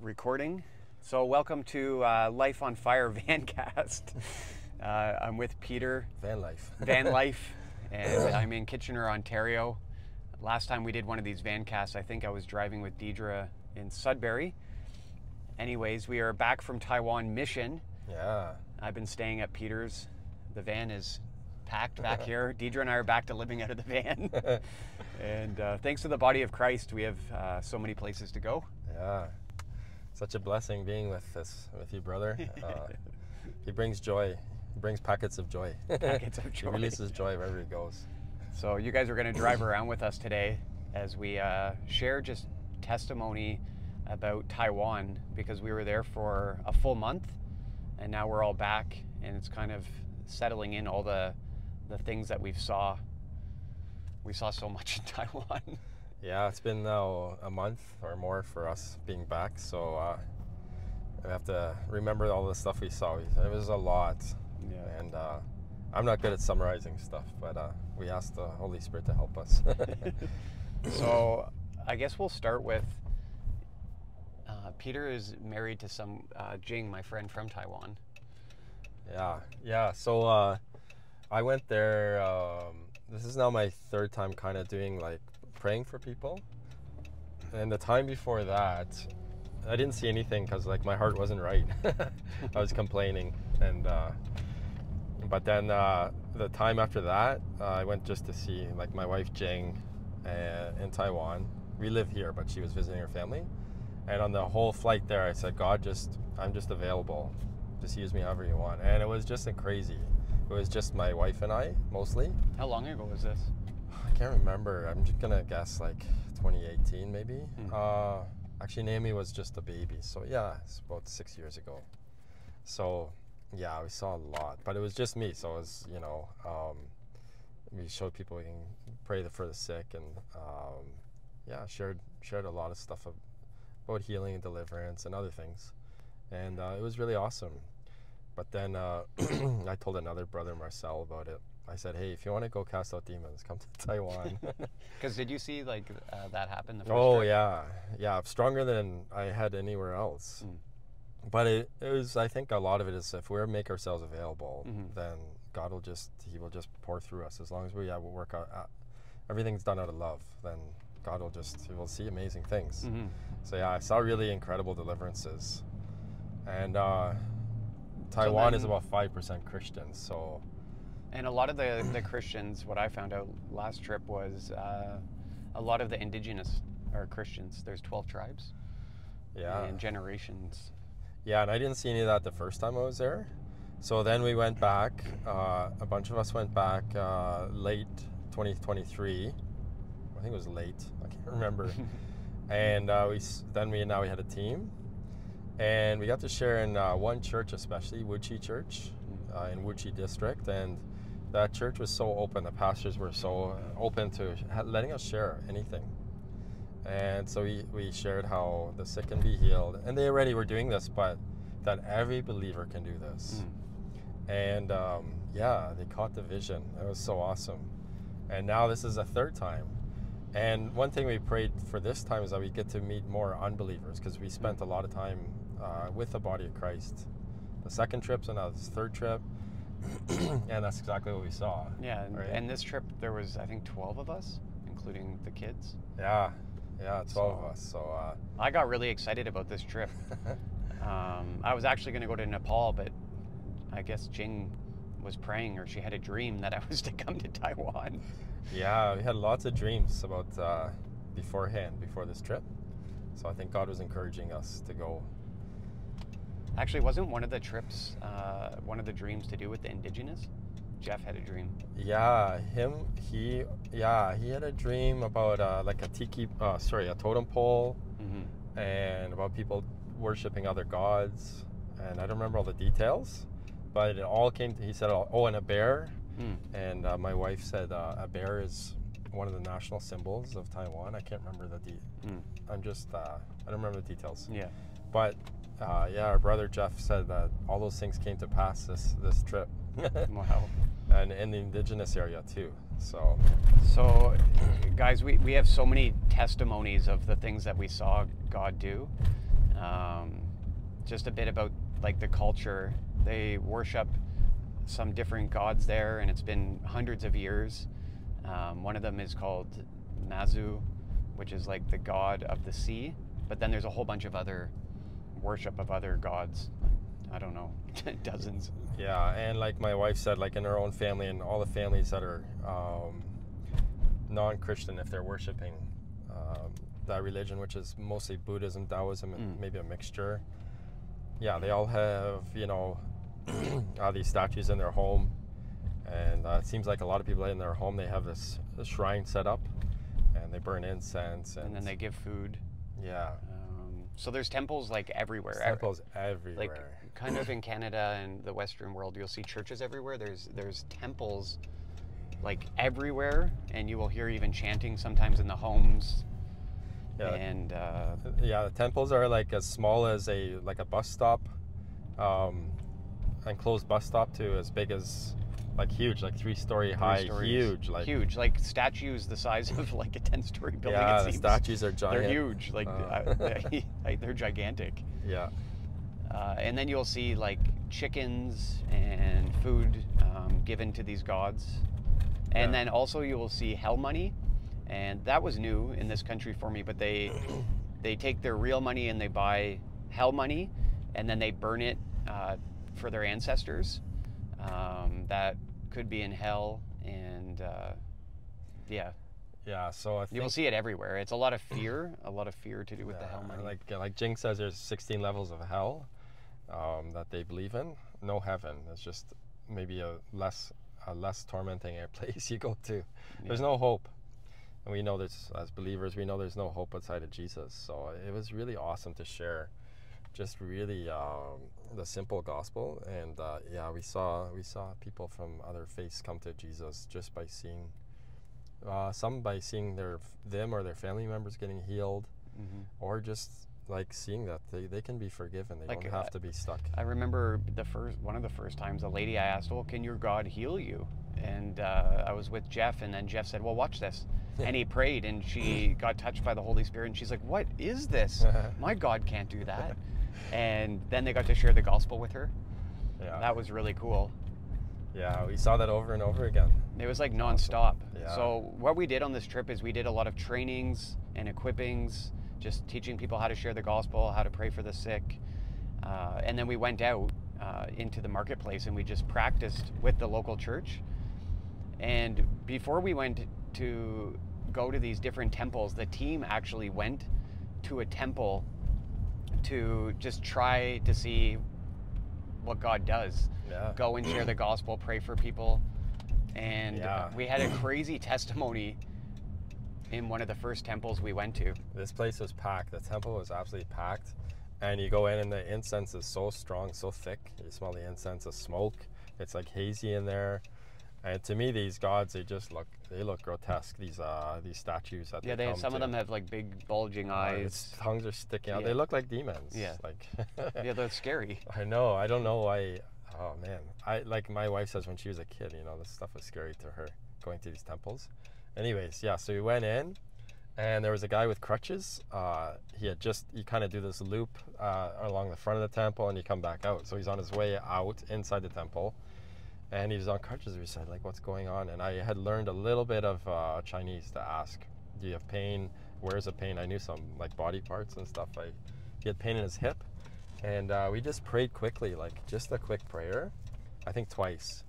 recording. So, welcome to uh, Life on Fire Vancast. Uh, I'm with Peter Van life. Van Life, and I'm in Kitchener, Ontario. Last time we did one of these Vancasts, I think I was driving with Deidre in Sudbury. Anyways, we are back from Taiwan mission. yeah. I've been staying at Peter's. The van is packed back here. Deidre and I are back to living out of the van. and uh, thanks to the body of Christ, we have uh, so many places to go. Yeah. Such a blessing being with this with you, brother. Uh, he brings joy. He brings packets of joy. Packets of he releases joy wherever he goes. So you guys are going to drive around with us today as we uh, share just testimony about Taiwan because we were there for a full month and now we're all back and it's kind of settling in all the the things that we've saw. We saw so much in Taiwan. Yeah, it's been now a month or more for us being back, so uh, we have to remember all the stuff we saw. It was a lot, Yeah. and uh, I'm not good at summarizing stuff, but uh, we asked the Holy Spirit to help us. So I guess we'll start with uh, Peter is married to some uh, Jing, my friend from Taiwan. Yeah, yeah. So uh, I went there. Um, this is now my third time kind of doing like praying for people. And the time before that, I didn't see anything because like my heart wasn't right. I was complaining, and uh, but then uh, the time after that, uh, I went just to see like my wife Jing uh, in Taiwan. We live here, but she was visiting her family. And on the whole flight there, I said, God, just I'm just available. Just use me however you want. And it was just crazy. It was just my wife and I mostly. How long ago was this? I can't remember. I'm just gonna guess like 2018 maybe. Hmm. Uh, actually, Naomi was just a baby, so yeah, it's about six years ago. So yeah, we saw a lot, but it was just me. So it was you know um, we showed people we can pray for the sick and um, yeah, shared shared a lot of stuff about healing and deliverance and other things, and uh, it was really awesome. But then uh, I told another brother Marcel about it. I said, "Hey, if you want to go cast out demons, come to Taiwan." Because did you see like uh, that happen the first oh yeah, yeah, stronger than I had anywhere else. Mm. But it, it was. I think a lot of it is if we make ourselves available, Mhm. then God will just He will just pour through us as long as we uh, work out. Uh, everything's done out of love. Then God will just He will see amazing things. hmm So yeah, I saw really incredible deliverances, and uh, Taiwan is then- about five percent Christian. So And a lot of the, the Christians, what I found out last trip was uh, a lot of the indigenous are Christians. There's 12 tribes yeah, and generations. Yeah, and I didn't see any of that the first time I was there. So then we went back. Uh, a bunch of us went back uh, late 2023. I think it was late. I can't remember. and uh, we then we now we had a team, and we got to share in uh, one church, especially Wuchi Church, uh, in Wuchi District, and that church was so open. The pastors were so open to letting us share anything. And so we, we shared how the sick can be healed. And they already were doing this, but that every believer can do this. Mm. And um, yeah, they caught the vision. It was so awesome. And now this is a third time. And one thing we prayed for this time is that we get to meet more unbelievers because we spent a lot of time uh, with the body of Christ. The second trip, so now this third trip. and that's exactly what we saw. Yeah, and, Right. and this trip there was I think 12 of us, including the kids. Yeah, yeah, 12 of us. So, uh, I got really excited about this trip. Um, I was actually going to go to Nepal, but I guess Jing was praying or she had a dream that I was to come to Taiwan. Yeah, we had lots of dreams about uh, beforehand, before this trip. So I think God was encouraging us to go. Actually, wasn't one of the trips uh, one of the dreams to do with the indigenous? Jeff had a dream. Yeah, him, he, yeah, he had a dream about uh, like a tiki, uh, sorry, a totem pole, hmm and about people worshiping other gods. And I don't remember all the details, but it all came to, he said, oh, and a bear. Mm. And uh, my wife said uh, a bear is one of the national symbols of Taiwan. I can't remember the de- Mm. I'm just, uh, I don't remember the details. Yeah. But uh, yeah, our brother Jeff said that all those things came to pass this this trip, Wow. and in the indigenous area too. So So, guys, we, we have so many testimonies of the things that we saw God do. Um, just a bit about like the culture. They worship some different gods there, and it's been hundreds of years. Um, one of them is called Mazu, which is like the god of the sea. But then there's a whole bunch of other worship of other gods. I don't know, dozens. Yeah, and like my wife said, like in her own family and all the families that are um, non-Christian, if they're worshiping um, that religion, which is mostly Buddhism, Taoism, and Mm. maybe a mixture. Yeah, they all have you know uh, these statues in their home, and uh, it seems like a lot of people in their home they have this, this shrine set up, and they burn incense, and, And then they give food. yeah, so there's temples like everywhere. there's temples everywhere. like kind of in Canada and the Western world, you'll see churches everywhere. There's there's temples like everywhere, and you will hear even chanting sometimes in the homes. Yeah. And uh, yeah, the temples are like as small as a like a bus stop, um, enclosed bus stop to as big as like huge, like three story high, stories. huge, like huge, like statues the size of like a ten story building. yeah, it the seems. statues are giant. They're huge, like Uh. uh, they, they're gigantic. Yeah, Uh, and then you'll see like chickens and food um, given to these gods. And Yeah. then also you will see hell money. And that was new in this country for me, but they they take their real money and they buy hell money and then they burn it uh, for their ancestors. Um, that could be in hell and uh, yeah, yeah. So I think you will see it everywhere. It's a lot of fear, a lot of fear to do with the hell money. like like Jing says, there's 16 levels of hell um, that they believe in. No heaven. It's just maybe a less a less tormenting a place you go to. There's no hope. And we know there's, as believers, we know there's no hope outside of Jesus. So it was really awesome to share just really um, the simple gospel. And uh, yeah, we saw we saw people from other faiths come to Jesus just by seeing, uh, some by seeing their them or their family members getting healed, Mhm. or just like seeing that they, they can be forgiven. They Like, don't uh, have to be stuck. I remember the first one of the first times a lady I asked, "Well, can your God heal you?" And uh, I was with Jeff, and then Jeff said, "Well, watch this." And he prayed, and she got touched by the Holy Spirit, and she's like, "What is this? My God can't do that." And then they got to share the gospel with her. yeah, That was really cool. yeah, we saw that over and over again. It was like nonstop. Yeah. So what we did on this trip is we did a lot of trainings and equippings, just teaching people how to share the gospel, how to pray for the sick, uh, and then we went out uh, into the marketplace and we just practiced with the local church. And before we went to go to these different temples, the team actually went to a temple to just try to see what God does Yeah. go and share the gospel, pray for people. And Yeah. we had a crazy testimony in one of the first temples we went to. This place was packed. The temple was absolutely packed. And you go in, and the incense is so strong, so thick. You smell the incense, the smoke. It's like hazy in there. And to me, these gods, they just look, they look grotesque. These uh, these statues that Yeah, they they some of them have like big bulging Uh, eyes. its tongues are sticking out. Yeah. They look like demons. Yeah. Like. yeah, they're scary. I know. I don't know why. Oh man, I like my wife says when she was a kid, you know, this stuff was scary to her going to these temples. Anyways, yeah. So we went in, and there was a guy with crutches. Uh, he had just you kind of do this loop uh, along the front of the temple, and you come back out. So he's on his way out inside the temple, and he was on crutches. We said like, "What's going on?" And I had learned a little bit of uh, Chinese to ask, "Do you have pain? Where's the pain?" I knew some like body parts and stuff. I he had pain in his hip, and uh, we just prayed quickly, like just a quick prayer, I think twice,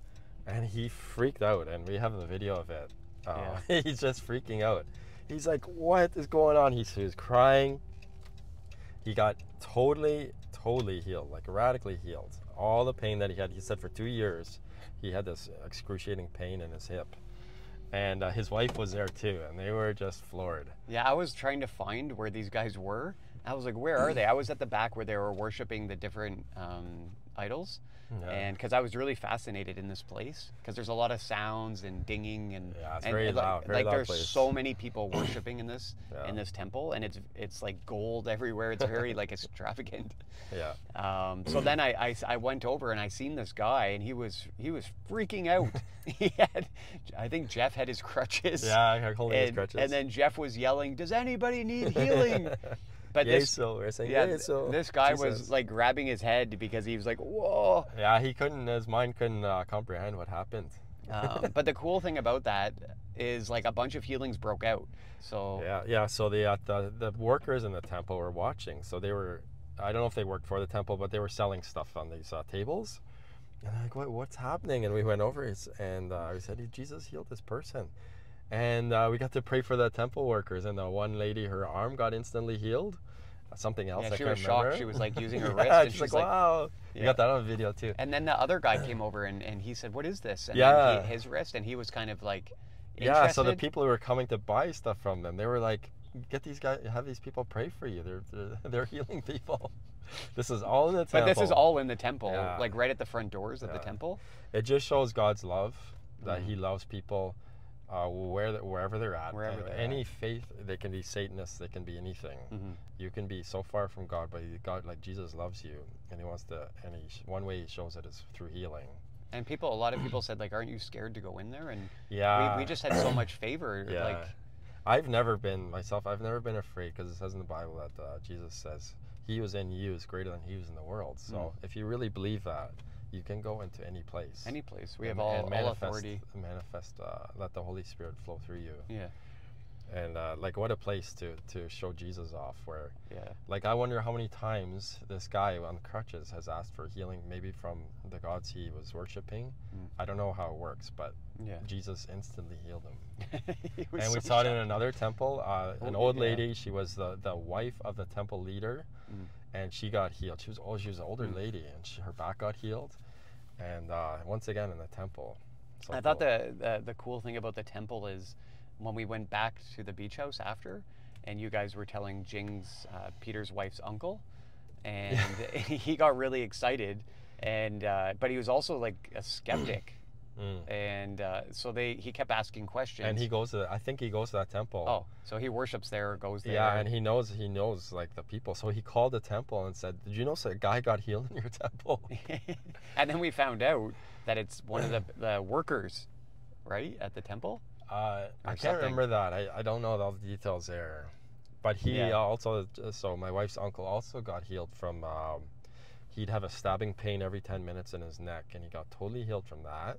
and he freaked out, and we have the video of it. Uh, he's just freaking out. He's like, "What is going on?" He's, he was crying. He got totally, totally healed, like radically healed. All the pain that he had, he said for two years, he had this excruciating pain in his hip. And uh, his wife was there too, and they were just floored. Yeah, I was trying to find where these guys were. I was like, where are they? I was at the back where they were worshiping the different um, idols. And because I was really fascinated in this place, because there's a lot of sounds and dinging and Yeah, it's and, very and, like- loud, very like loud there's place. so many people worshiping in this Yeah. in this temple, and it's it's like gold everywhere. It's very like extravagant. Yeah. Um, so then I, I, I went over and I seen this guy and he was he was freaking out. he had I think Jeff had his crutches. Yeah, holding his crutches. and then Jeff was yelling, "Does anybody need healing?" But Yay, this, so we're saying, yeah, "Yay, so this guy was like grabbing his head because he was like, whoa. Yeah, he couldn't. His mind couldn't uh, comprehend what happened. Um, but the cool thing about that is like a bunch of healings broke out. So Yeah, yeah. So the uh, the the workers in the temple were watching. So they were, I don't know if they worked for the temple, but they were selling stuff on these uh, tables. And they're like, what, what's happening? And we went over and uh, we said, Jesus healed this person. And uh, we got to pray for the temple workers. And the one lady, her arm got instantly healed. Uh, Something else. Yeah, I she was shocked. She was, like, using her yeah, wrist, and she's she's like, wow. You got that on video too. And then the other guy came over and, and he said, "What is this?" And Yeah. he, his wrist, and he was kind of like, Yeah, so the people who were coming to buy stuff from them, they were like, "Get these guys, have these people pray for you. They're they're, they're healing people." This is all in the temple. But this is all in the temple, Yeah. like right at the front doors of the temple. It just shows God's love that Mhm. He loves people, uh, where wherever they're at. Wherever they're any faith, they can be Satanists, they can be anything. Mhm. You can be so far from God, but God, like Jesus, loves you, and He wants to. And he, one way He shows it is through healing. And people, a lot of people said, like, "Aren't you scared to go in there?" And Yeah. we, we just had so much favor. Yeah. Like, I've never been myself. I've never been afraid because it says in the Bible that uh, Jesus says He was in you is greater than He was in the world. So Mm. if you really believe that, you can go into any place. any place, we and- have all, and all authority. Manifest. Uh, let the Holy Spirit flow through you. Yeah, And uh, like, what a place to to show Jesus off. Where yeah. like I wonder how many times this guy on crutches has asked for healing, maybe from the gods he was worshiping. Mm. I don't know how it works, but Yeah. Jesus instantly healed him. He and we so saw it in another temple. Uh, an old yeah. lady. She was the, the wife of the temple leader. And she got healed. She was oh, she was an older Mm. lady, and she, her back got healed. And uh, once again in the temple. So I thought the, the the cool thing about the temple is when we went back to the beach house after, and you guys were telling Jing's uh, Peter's wife's uncle, and he got really excited, and uh, but he was also like a skeptic, Mm. and uh, so they he kept asking questions. And he goes to. I think he goes to that temple. oh, so he worships there, goes there. Yeah, and he knows he knows like the people. So he called the temple and said, "Did you know a guy got healed in your temple?" and then we found out that it's one of the the workers, right at the temple. Uh, I can't something. remember that. I, I don't know all the details there. But he Yeah. also, so my wife's uncle also got healed from, um, he'd have a stabbing pain every 10 minutes in his neck, and he got totally healed from that.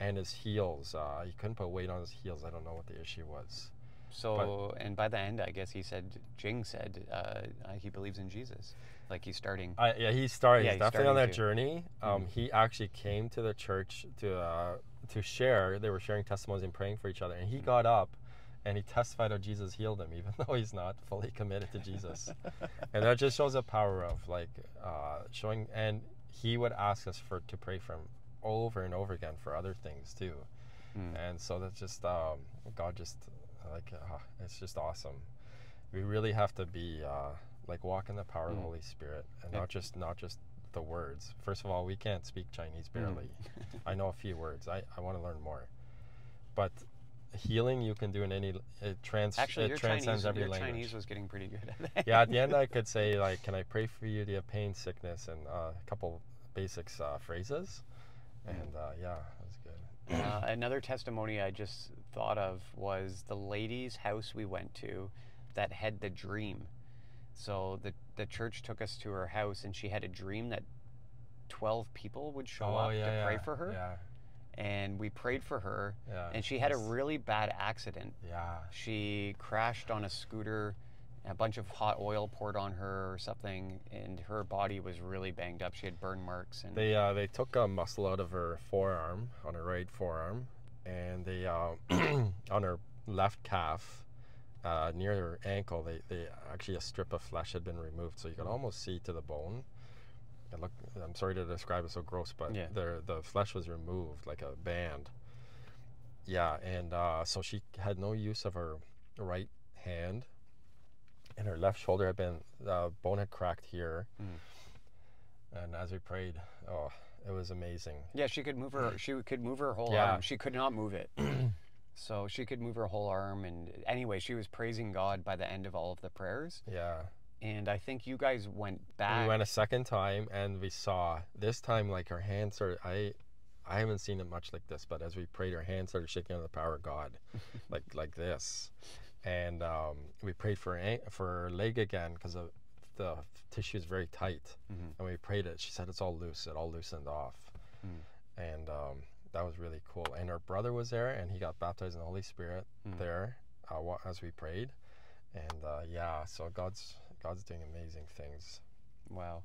And his heels, uh, he couldn't put weight on his heels. I don't know what the issue was. So, and by the end, I guess he said, Jing said uh, uh, he believes in Jesus. Like he's starting. I, yeah, he started. Yeah, he's he's definitely on that to. journey. Um, Mhm. He actually came to the church to uh, to share. They were sharing testimonies and praying for each other. And he got up, and he testified how Jesus healed him, even though he's not fully committed to Jesus. and that just shows the power of like uh, showing. And he would ask us for to pray for him over and over again for other things too. Mm. And so that's just um, God just like uh, it's just awesome. We really have to be uh, like walk in the power of the Mm. Holy Spirit and Yeah. not just not just the words. First of all, we can't speak Chinese Mm. barely. I know a few words. I, I want to learn more. But healing you can do in any it trans Actually, it your transcends Chinese, every your language. Chinese was getting pretty good at that. yeah, at the end I could say like, "Can I pray for you? Do you have pain, sickness?" and uh, a couple basics uh, phrases. And uh, yeah, that was good. Uh, another testimony I just thought of was the lady's house we went to that had the dream. So the the church took us to her house, and she had a dream that twelve people would show up to pray for her, Oh, Yeah, and we prayed for her. yeah. And she had a really bad accident. Yeah. She crashed on a scooter. A bunch of hot oil poured on her or something, and her body was really banged up. She had burn marks, and They uh, they took a muscle out of her forearm, on her right forearm, and they uh, on her left calf, uh, near her ankle, they, they actually a strip of flesh had been removed, so you could almost see to the bone. It look, I'm sorry to describe it so gross, but Yeah. the the flesh was removed like a band. Yeah, and uh, so she had no use of her right hand, and her left shoulder had been the bone had cracked here. Mm. And as we prayed, oh, it was amazing. Yeah, she could move her. She could move her whole Yeah. arm. She could not move it. so she could move her whole arm. And anyway, she was praising God by the end of all of the prayers. Yeah. And I think you guys went back. We went a second time and we saw this time like her hands started I I haven't seen it much like this, but as we prayed her hands started shaking under the power of God. like like this. And um, we prayed for an- for her leg again because the tissue is very tight, Mhm. and we prayed it. She said it's all loose. It all loosened off, Mm. and um, that was really cool. And her brother was there, and he got baptized in the Holy Spirit Mm. there uh, as we prayed, and uh, yeah, so God's God's doing amazing things. Wow.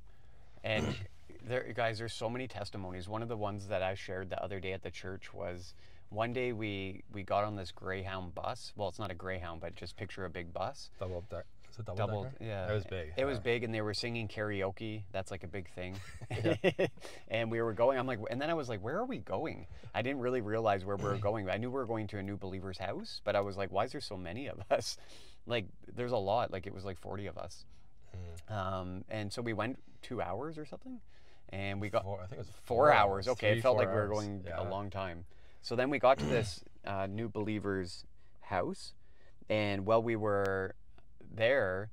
And there, guys, there's so many testimonies. One of the ones that I shared the other day at the church was one day we we got on this Greyhound bus. Well, it's not a Greyhound, but just picture a big bus. Double deck. Is it double, Double, decker? yeah. It was big. It was big, and they were singing karaoke. That's like a big thing. and we were going. I'm like, and then I was like, where are we going? I didn't really realize where we were going. I knew we were going to a new believer's house, but I was like, why is there so many of us? Like, there's a lot. Like, it was like 40 of us. Mm. Um, and so we went two hours or something, and we got Four, I think it was four, hours. Okay, three, it felt four like we were going Yeah. a long time. So then we got to this uh, new believer's house, and while we were there,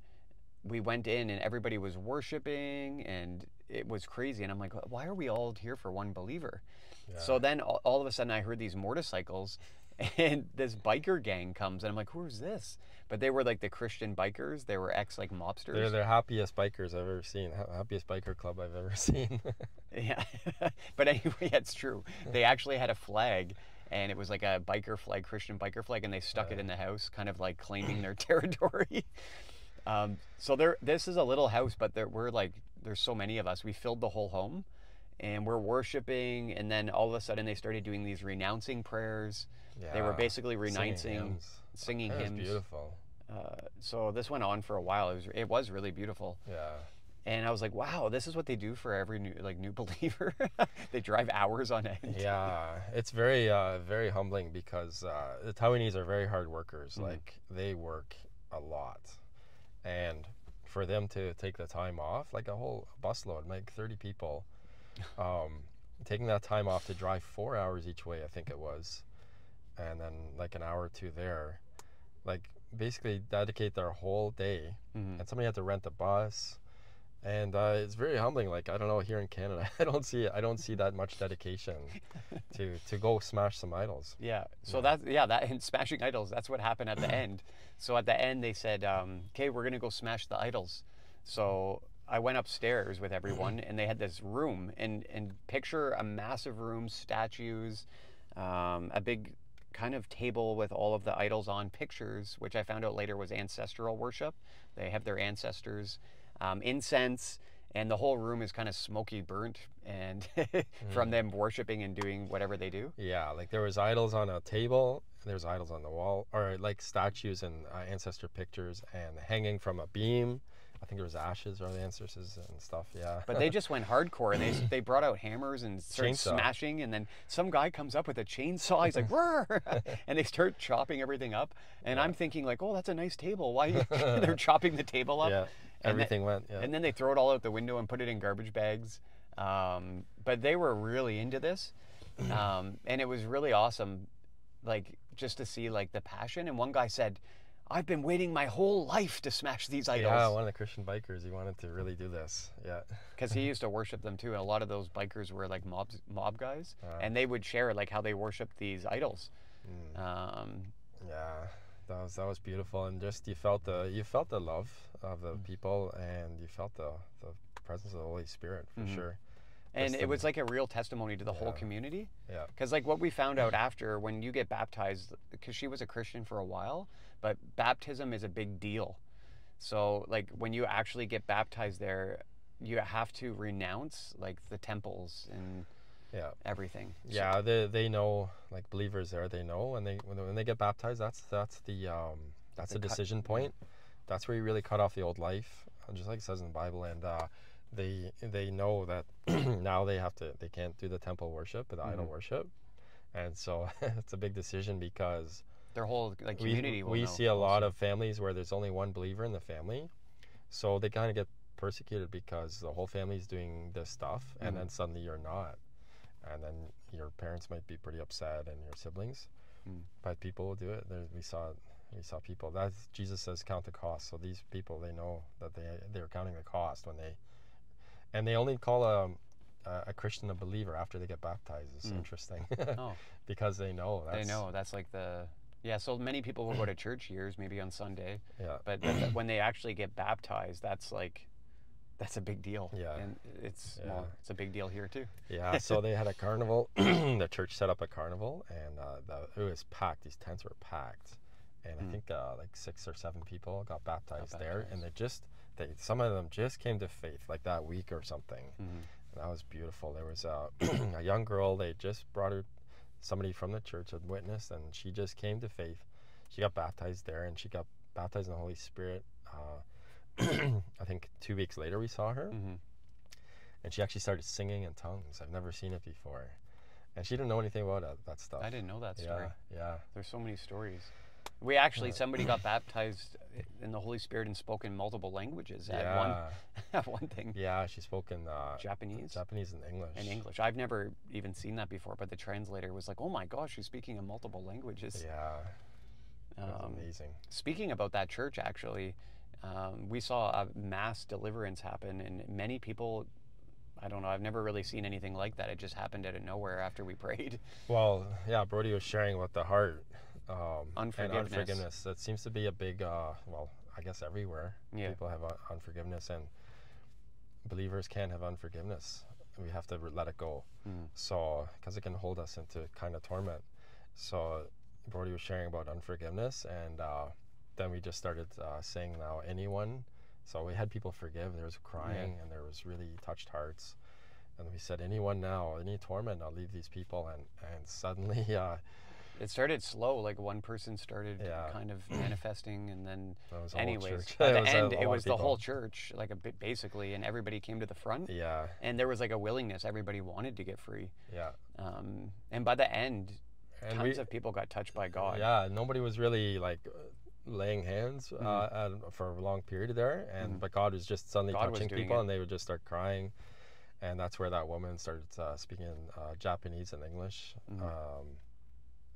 we went in and everybody was worshiping, and it was crazy. And I'm like, why are we all here for one believer? So then all, all of a sudden I heard these motorcycles and this biker gang comes and I'm like, who's this? But they were like the Christian bikers. They were ex like mobsters. They're the happiest bikers I've ever seen. ha- Happiest biker club I've ever seen. Yeah. but anyway, it's true. They actually had a flag and it was like a biker flag, Christian biker flag, and they stuck it in the house, kind of like claiming their territory. Um, so there, this is a little house, but there we're like, there's so many of us. We filled the whole home, and we're worshiping, and then all of a sudden they started doing these renouncing prayers. They were Yeah. basically Singing renouncing, hymns. singing That was hymns. beautiful. Uh, so this went on for a while. It was, it was really beautiful, Yeah. and I was like, wow, this is what they do for every new like new believer. they drive hours on end. Yeah, it's very, uh, very humbling because uh, the Taiwanese are very hard workers. Mhm. Like they work a lot, and for them to take the time off, like a whole busload, like thirty people, um, taking that time off to drive four hours each way, I think it was, and then like an hour or two there, like basically dedicate their whole day Mhm. and somebody had to rent a bus and uh, it's very humbling like i don't know here in canada i don't see i don't see that much dedication to to go smash some idols Yeah. So Yeah. that's yeah that and smashing idols. That's what happened at the end. So at the end they said, um, "Okay, we're gonna go smash the idols." So I went upstairs with everyone, and they had this room, and and picture a massive room, statues, um, a big kind of table with all of the idols on pictures, which I found out later was ancestral worship. They have their ancestors, um, incense. And the whole room is kind of smoky burnt, and from them worshiping and doing whatever they do. yeah like there was idols on a table and there was idols on the wall or like statues and uh, ancestor pictures and hanging from a beam i think it was ashes or the ancestors and stuff yeah But they just went hardcore and they they brought out hammers and started Chainsaw. smashing. And then some guy comes up with a chainsaw. He's like, "Roar!" and they start chopping everything up. And I'm thinking like, "Oh, that's a nice table. Why they're chopping the table up?" yeah everything went yeah And then they throw it all out the window and put it in garbage bags. Um, but they were really into this, um, and it was really awesome, like just to see like the passion. And one guy said, "I've been waiting my whole life to smash these idols. yeah idols." one of the christian bikers he wanted to really do this yeah because he used to worship them too and a lot of those bikers were like mob mob guys Ah. and they would share like how they worshiped these idols Mm. um, Yeah, that was that was beautiful, and just you felt the you felt the love of the Mm. people, and you felt the the presence of the Holy Spirit for Mhm. sure. and it was like a real testimony to the whole community Yeah, because like what we found out after when you get baptized because she was a christian for a while but baptism is a big deal so like when you actually get baptized there you have to renounce like the temples and yeah, everything yeah. They they know like believers there. They know when they when, they- when they get baptized. That's that's the um that's The the cut- decision point. That's where you really cut off the old life, just like it says in the Bible, and. uh they they know that now they have to they can't do the temple worship the idol Mhm. worship and so it's a big decision because their whole like we, community will we know see a lot of families where there's only one believer in the family so they kind of get persecuted because the whole family's doing this stuff and Mhm. then suddenly you're not and then your parents might be pretty upset and your siblings Mm. but people will do it there, we saw we saw people That jesus says count the cost so these people they know that they they're counting the cost when they and they only call a a a Christian a believer after they get baptized. It's Mm. interesting oh because they know that's they know that's like the Yeah, so many people will go to church years, maybe on Sunday, Yeah. but when they actually get baptized, that's like, that's a big deal. Yeah. and it's Yeah. well, it's a big deal here too. Yeah, so they had a carnival. the church set up a carnival, and uh, the, it was packed. These tents were packed, and I Mm. think uh, like six or seven people got baptized there, baptized. and they just they some of them just came to faith like that week or something. Mhm. And that was beautiful. There was a, a young girl. They just brought her. Somebody from the church had witnessed, and she just came to faith. She got baptized there, and she got baptized in the Holy Spirit. Uh, I think two weeks later we saw her, Mhm. and she actually started singing in tongues. I've never seen it before, and she didn't know anything about that, that stuff. I didn't know that story. Yeah, yeah, There's so many stories. We actually somebody got baptized in the Holy Spirit and spoke in multiple languages at one yeah, at one thing. yeah. She spoke in uh, Japanese Japanese and English. and English. I've never even seen that before, but the translator was like, "Oh my gosh, she's speaking in multiple languages." Yeah, Um, amazing. Speaking about that church, actually, um, we saw a mass deliverance happen, and many people. I don't know. I've never really seen anything like that. It just happened out of nowhere after we prayed. Well, yeah, Brody was sharing about the heart um, Unforgiveness. and unforgiveness. That seems to be a big, uh, well, I guess everywhere Yeah. people have un- unforgiveness, and believers can't have unforgiveness. We have to re- let it go. Mm. So, because it can hold us into kind of torment. So, Brody was sharing about unforgiveness, and uh, then we just started uh, saying now anyone. So we had people forgive. There was crying, and there was really touched hearts. And we said, anyone now, any torment, I'll leave these people. And and suddenly, uh, It started slow. Like one person started Yeah. kind of manifesting, and then, that was a whole anyways, by It the was end, it was the whole church, like a bit basically, and everybody came to the front, Yeah, and there was like a willingness. Everybody wanted to get free, yeah. um, and by the end, And tons we, of people got touched by God. Yeah, nobody was really like uh, laying hands uh, at, for a long period there, and Mhm. but God was just suddenly God touching people, it. and they would just start crying, and that's where that woman started uh, speaking uh, Japanese and English. Mhm. Um,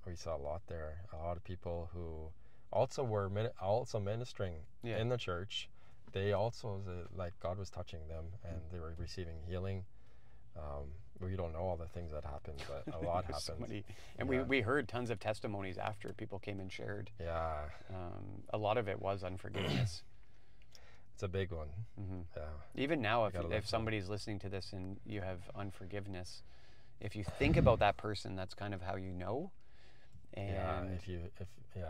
we saw a lot there. A lot of people who also were min- also ministering Yeah. in the church. They also like God was touching them, and Mm. they were receiving healing. Um, we don't know all the things that happened, but a lot so happened. many- and Yeah. we, we heard tons of testimonies after people came and shared. Yeah, Um, a lot of it was unforgiveness. it's a big one. hmm Yeah. Even now, if, if somebody's listening to this and you have unforgiveness, if you think about that person, that's kind of how you know. And, yeah, if you if yeah,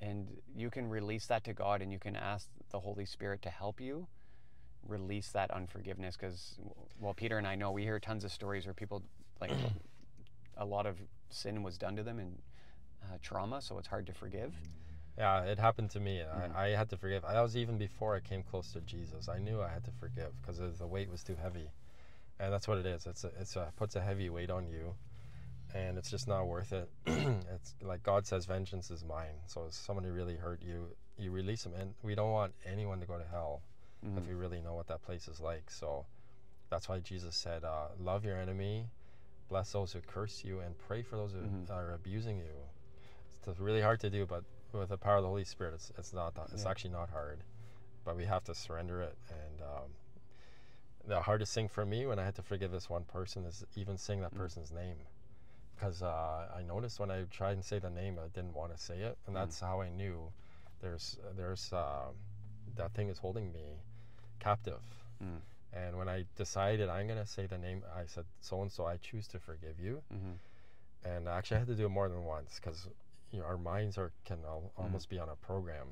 and you can release that to God and you can ask the Holy Spirit to help you release that unforgiveness. Because, well, Peter and I know we hear tons of stories where people, like, a lot of sin was done to them and uh, trauma, so it's hard to forgive. yeah, it happened to me. Mm. I, I had to forgive. I was even before I came close to Jesus. I knew I had to forgive because the weight was too heavy, and that's what it is. It's a, it's a puts a heavy weight on you, and it's just not worth it. it's like God says, "Vengeance is mine." So if somebody really hurt you, you release them, and we don't want anyone to go to hell if Mhm. we really know what that place is like. So that's why Jesus said, uh, "Love your enemy, bless those who curse you, and pray for those who Mhm. are abusing you." It's really hard to do, but with the power of the Holy Spirit, it's it's not that, it's Yeah. actually not hard, but we have to surrender it. And um, the hardest thing for me when I had to forgive this one person is even saying that Mm. person's name, because uh, I noticed when I tried and say the name, I didn't want to say it, and Mm. that's how I knew there's there's uh, that thing is holding me captive. Mm. And when I decided I'm gonna say the name, I said so and so. I choose to forgive you. Mhm. And actually, I had to do it more than once because you know our minds are can al- almost be on a program,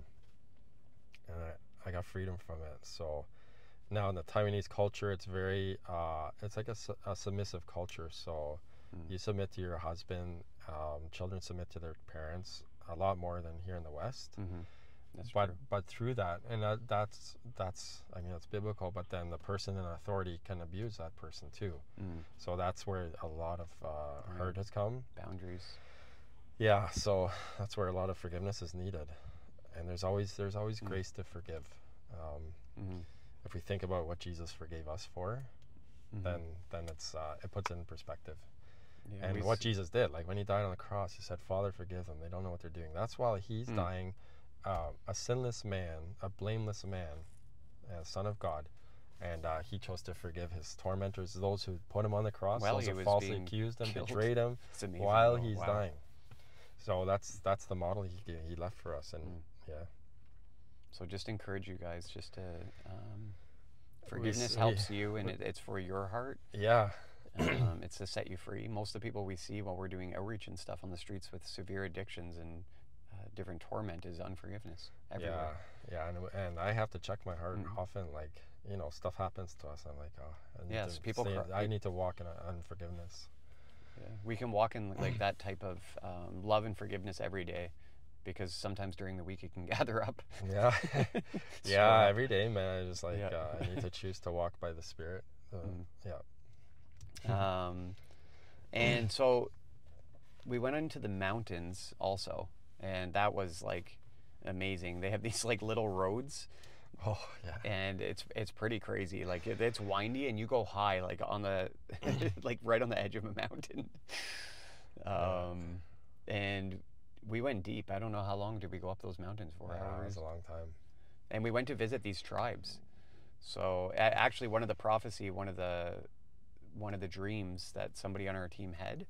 and I, I got freedom from it. So now in the Taiwanese culture, it's very uh, it's like a, su- a submissive culture. So Mm. you submit to your husband. Um, children submit to their parents a lot more than here in the West Mhm. That's but true. but through that and that, that's that's i mean that's biblical but then the person in authority can abuse that person too Mm. so that's where a lot of uh, hurt has come Boundaries. yeah so that's where a lot of forgiveness is needed and there's always there's always Mm. grace to forgive um, hmm if we think about what jesus forgave us for hmm then then it's uh, it puts it in perspective yeah, and what s- Jesus did, like when he died on the cross, he said, "Father, forgive them; they don't know what they're doing." That's while he's Mm. dying, uh, a sinless man, a blameless man, a son of God, and uh, he chose to forgive his tormentors, those who put him on the cross, While those who falsely accused him, killed. betrayed him, while he's Wow. dying. So that's that's the model he he left for us, and Mm. yeah, So just encourage you guys just to um, forgiveness we- helps you, and it, it's for your heart. yeah, um, it's to set you free. Most of the people we see while we're doing outreach and stuff on the streets with severe addictions and uh, different torment is unforgiveness everywhere. yeah, yeah. And and I have to check my heart Mhm. often. Like you know, stuff happens to us. I'm like, oh, I need Yes, to people stay- cry- I need to walk in unforgiveness. Yeah. We can walk in like that type of um, love and forgiveness every day, because sometimes during the week it can gather up. Yeah, yeah. Every day, man. I just like Yeah. uh, I need to choose to walk by the Spirit. Mm. Yeah. Um, and so we went into the mountains also, and that was like amazing. They have these like little roads, Oh yeah. and it's it's pretty crazy. Like it, it's windy, and you go high, like on the like right on the edge of a mountain. Um, and we went deep. I don't know how long did we go up those mountains for? Yeah, it was a long time. and we went to visit these tribes. So actually, one of the prophecy, one of the one of the dreams that somebody on our team had,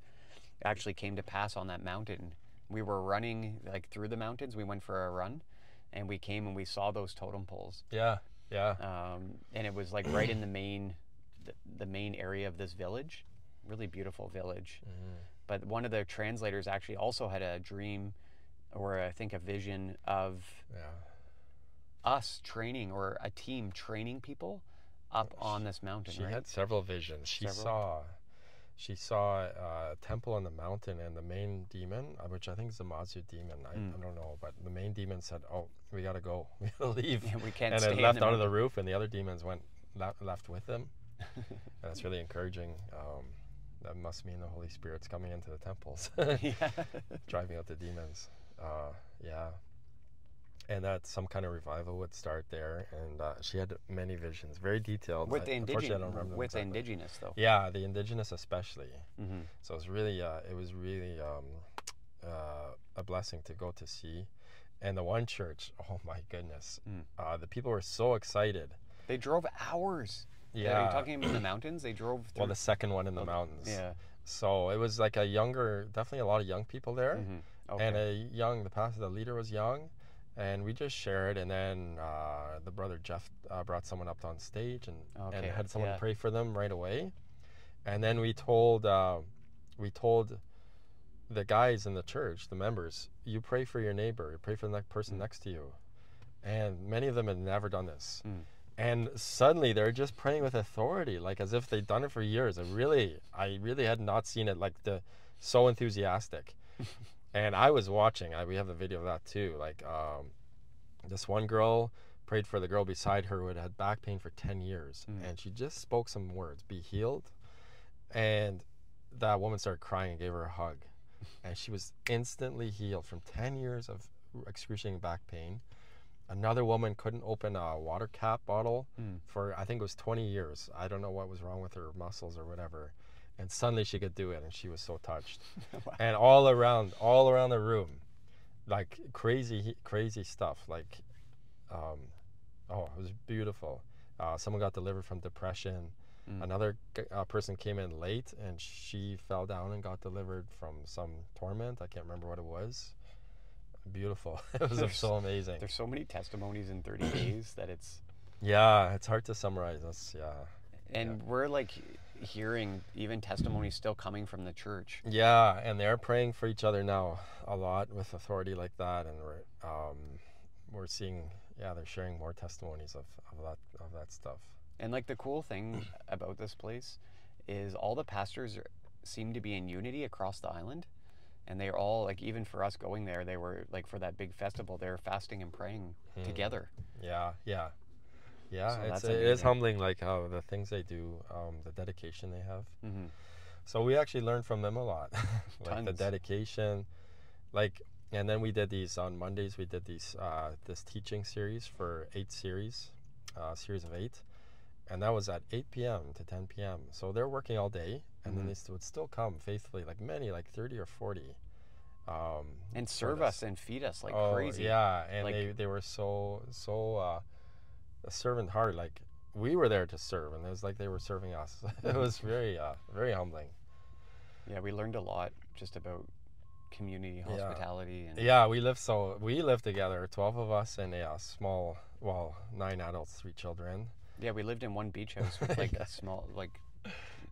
actually came to pass on that mountain. We were running like through the mountains. We went for a run, and we came and we saw those totem poles. Yeah, yeah. Um, and it was like right in the main, the, the main area of this village, really beautiful village. Mhm. But one of the translators actually also had a dream, or I think a vision of Yeah. us training or a team training people up on this mountain, She right? had several visions. She Several? saw, she saw uh, a temple on the mountain, and the main demon, uh, which I think is the Mazu demon. I, Mm. I don't know, but the main demon said, "Oh, we gotta go. We gotta leave." Yeah, we can't and it left out of the roof, and the other demons went le- left with him. and that's really encouraging. Um, that must mean the Holy Spirit's coming into the temples, driving out the demons. Uh, yeah. And that some kind of revival would start there, and uh, she had many visions, very detailed. With the indigenous, with the exactly. indigenous though. Yeah, the indigenous especially. hmm So it was really, uh, it was really um, uh, a blessing to go to see. And the one church, oh my goodness, Mm. uh, the people were so excited. They drove hours. Yeah. Are you talking about the mountains? They drove through. well, the second one in the Oh, mountains. yeah. So it was like a younger, definitely a lot of young people there, hmm Okay. and a young. The pastor, the leader was young, and we just shared. And then uh, the brother Jeff uh, brought someone up on stage and and had someone yeah. pray for them right away. And then we told uh, we told the guys in the church, the members, you pray for your neighbor, you pray for the person Mm. next to you. And many of them had never done this. Mm. And suddenly they're just praying with authority, like as if they'd done it for years. I really, I really had not seen it like the so enthusiastic. and I was watching. I, we have the video of that too. Like um, this one girl prayed for the girl beside her who had had back pain for 10 years. Mm. And she just spoke some words, be healed. And that woman started crying and gave her a hug. And she was instantly healed from 10 years of excruciating back pain. Another woman couldn't open a water cap bottle Mm. for, I think it was 20 years. I don't know what was wrong with her muscles or whatever. And suddenly she could do it, and she was so touched. Wow. And all around, all around the room, like crazy, crazy stuff. Like, um, oh, it was beautiful. Uh, someone got delivered from depression. Mm. Another uh, person came in late, and she fell down and got delivered from some torment. I can't remember what it was. Beautiful. it was There's- so amazing. There's so many testimonies in 30 days that it's Yeah, it's hard to summarize. That's yeah. and we're like hearing even testimonies still coming from the church. Yeah, and they're praying for each other now a lot with authority like that, and we're um, we're seeing yeah they're sharing more testimonies of, of that of that stuff. And like the cool thing about this place is all the pastors are, seem to be in unity across the island. And they're all like, even for us going there, they were like for that big festival, they were fasting and praying Hmm. together. Yeah, yeah, yeah. So it's it is humbling, like how the things they do, um, the dedication they have. hmm So we actually learned from them a lot, like the dedication, like, and then we did these on Mondays. We did these uh, this teaching series for eight series, uh, series of eight, and that was at 8 p.m. to 10 p.m. So they're working all day, and then Mhm. they st- would still come faithfully, like many, like 30 or 40. Um, And serve us and feed us like oh, crazy. Yeah, and Like- they, they were so so uh, a servant heart. Like we were there to serve, and it was like they were serving us. it was very uh, very humbling. Yeah, we learned a lot just about community Yeah. hospitality and Yeah, we live so we live together, twelve of us in a small, well, nine adults, three children. yeah, we lived in one beach house with like Yeah. a small like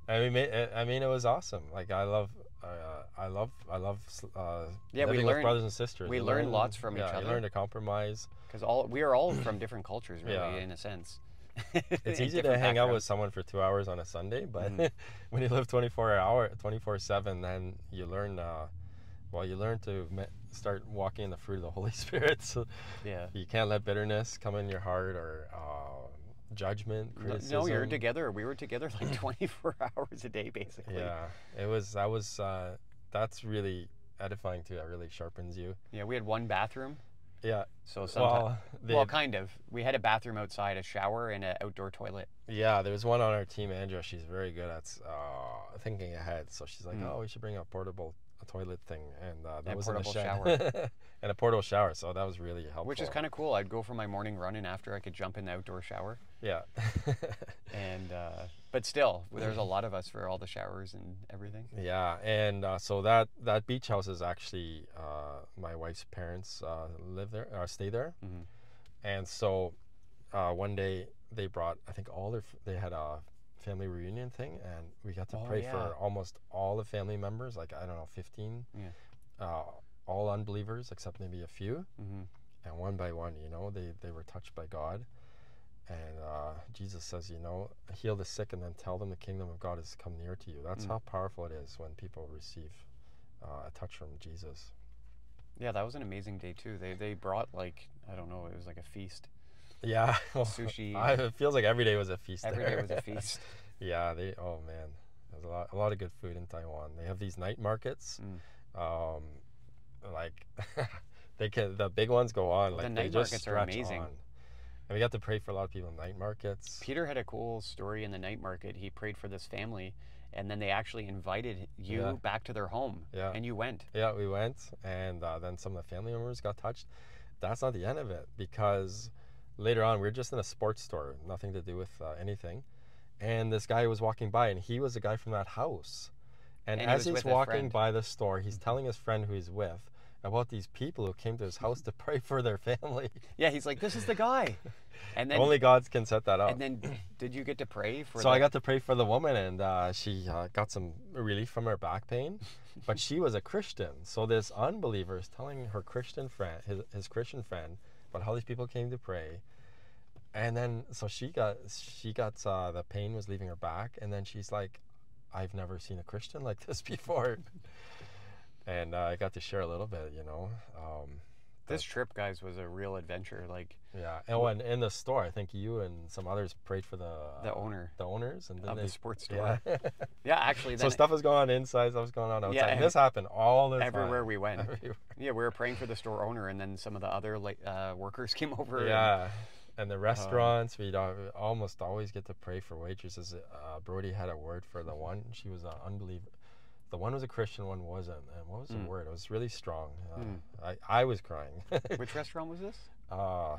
I mean. I mean, it was awesome. Like I love, uh, I love, I love. Uh, Yeah, we learned- brothers and sisters. we You learned learn- lots from each other. Learn to compromise. because all we are all from different cultures really Yeah. in a sense. It's easy to hang out with someone for two hours on a Sunday, but Mhm. when you live 24 hour, 24 seven, then you learn. Uh, well, you learn to me- start walking in the fruit of the Holy Spirit. So Yeah. you can't let bitterness come in your heart or uh, judgment, No- criticism. No, you're together. We were together like 24 hours a day, basically. Yeah, it was. That was. Uh, that's really edifying too. That really sharpens you. Yeah, we had one bathroom. Yeah. So sometimes, Well, they, well, kind of. We had a bathroom outside, a shower, and an outdoor toilet. yeah, there's one on our team, Andrea. She's very good at uh, thinking ahead. So she's like, Mm. "Oh, we should bring a portable a toilet thing," and uh, that And was in the portable shed. and a portable shower. So that was really helpful. Which is kind of cool. I'd go for my morning run, and after I could jump in the outdoor shower. yeah. And uh, but still, there's a lot of us for all the showers and everything. Yeah, and uh, so that that beach house is actually uh, my wife's parents uh, live there or stay there, Mhm. and so uh, one day they brought I think all their they had a family reunion thing, and we got to Oh, pray yeah. for almost all the family members, like I don't know, fifteen, Yeah. uh, all unbelievers except maybe a few, hmm and one by one, you know, they they were touched by God. And uh, Jesus says, you know, heal the sick and then tell them the kingdom of God has come near to you. That's Mm. how powerful it is when people receive uh, a touch from Jesus. Yeah, that was an amazing day too. They they brought like I don't know, it was like a feast. Yeah, well, Sushi. I, it feels like every day was a feast. Every there. day was a feast. yeah, they. Oh man, there's a lot, a lot of good food in Taiwan. They have these night markets. Mm. Um, like they can, the big ones go on. Like The they night just markets are amazing. on. And we got to pray for a lot of people in night markets. Peter had a cool story in the night market. He prayed for this family, and then they actually invited you Yeah. back to their home, Yeah. and you went. Yeah, we went, and uh, then some of the family members got touched. That's not the end of it because later on we were just in a sports store, nothing to do with uh, anything, and this guy was walking by, and he was a guy from that house. And, And as was he's walking by the store, he's telling his friend who he's with about these people who came to his house to pray for their family. Yeah, he's like, "This is the guy," and then Only God can set that up. and then did you get to pray for? so the, I got to pray for the woman, and uh, she uh, got some relief from her back pain. But she was a Christian, so this unbeliever is telling her Christian friend, his, his Christian friend, about how these people came to pray. And then, so she got, she got uh, the pain was leaving her back, and then she's like, "I've never seen a Christian like this before." and uh, I got to share a little bit, you know. Um, This trip, guys, was a real adventure. Like yeah, and when in the store, I think you and some others prayed for the The uh, owner the owners, and then of they the sports store. yeah. Yeah, actually, then so stuff was going on inside, stuff was going on outside. Yeah, and this happened all the everywhere time. we went. Everywhere. Yeah, we were praying for the store owner, and then some of the other like uh, workers came over. Yeah, and the restaurants we'd almost always get to pray for waitresses. Uh, Brody had a word for the one; she was an unbeliever. The one was a Christian, one wasn't. And what was the Mm. word? It was really strong. Uh, Mm. I I was crying. Which restaurant was this? uh,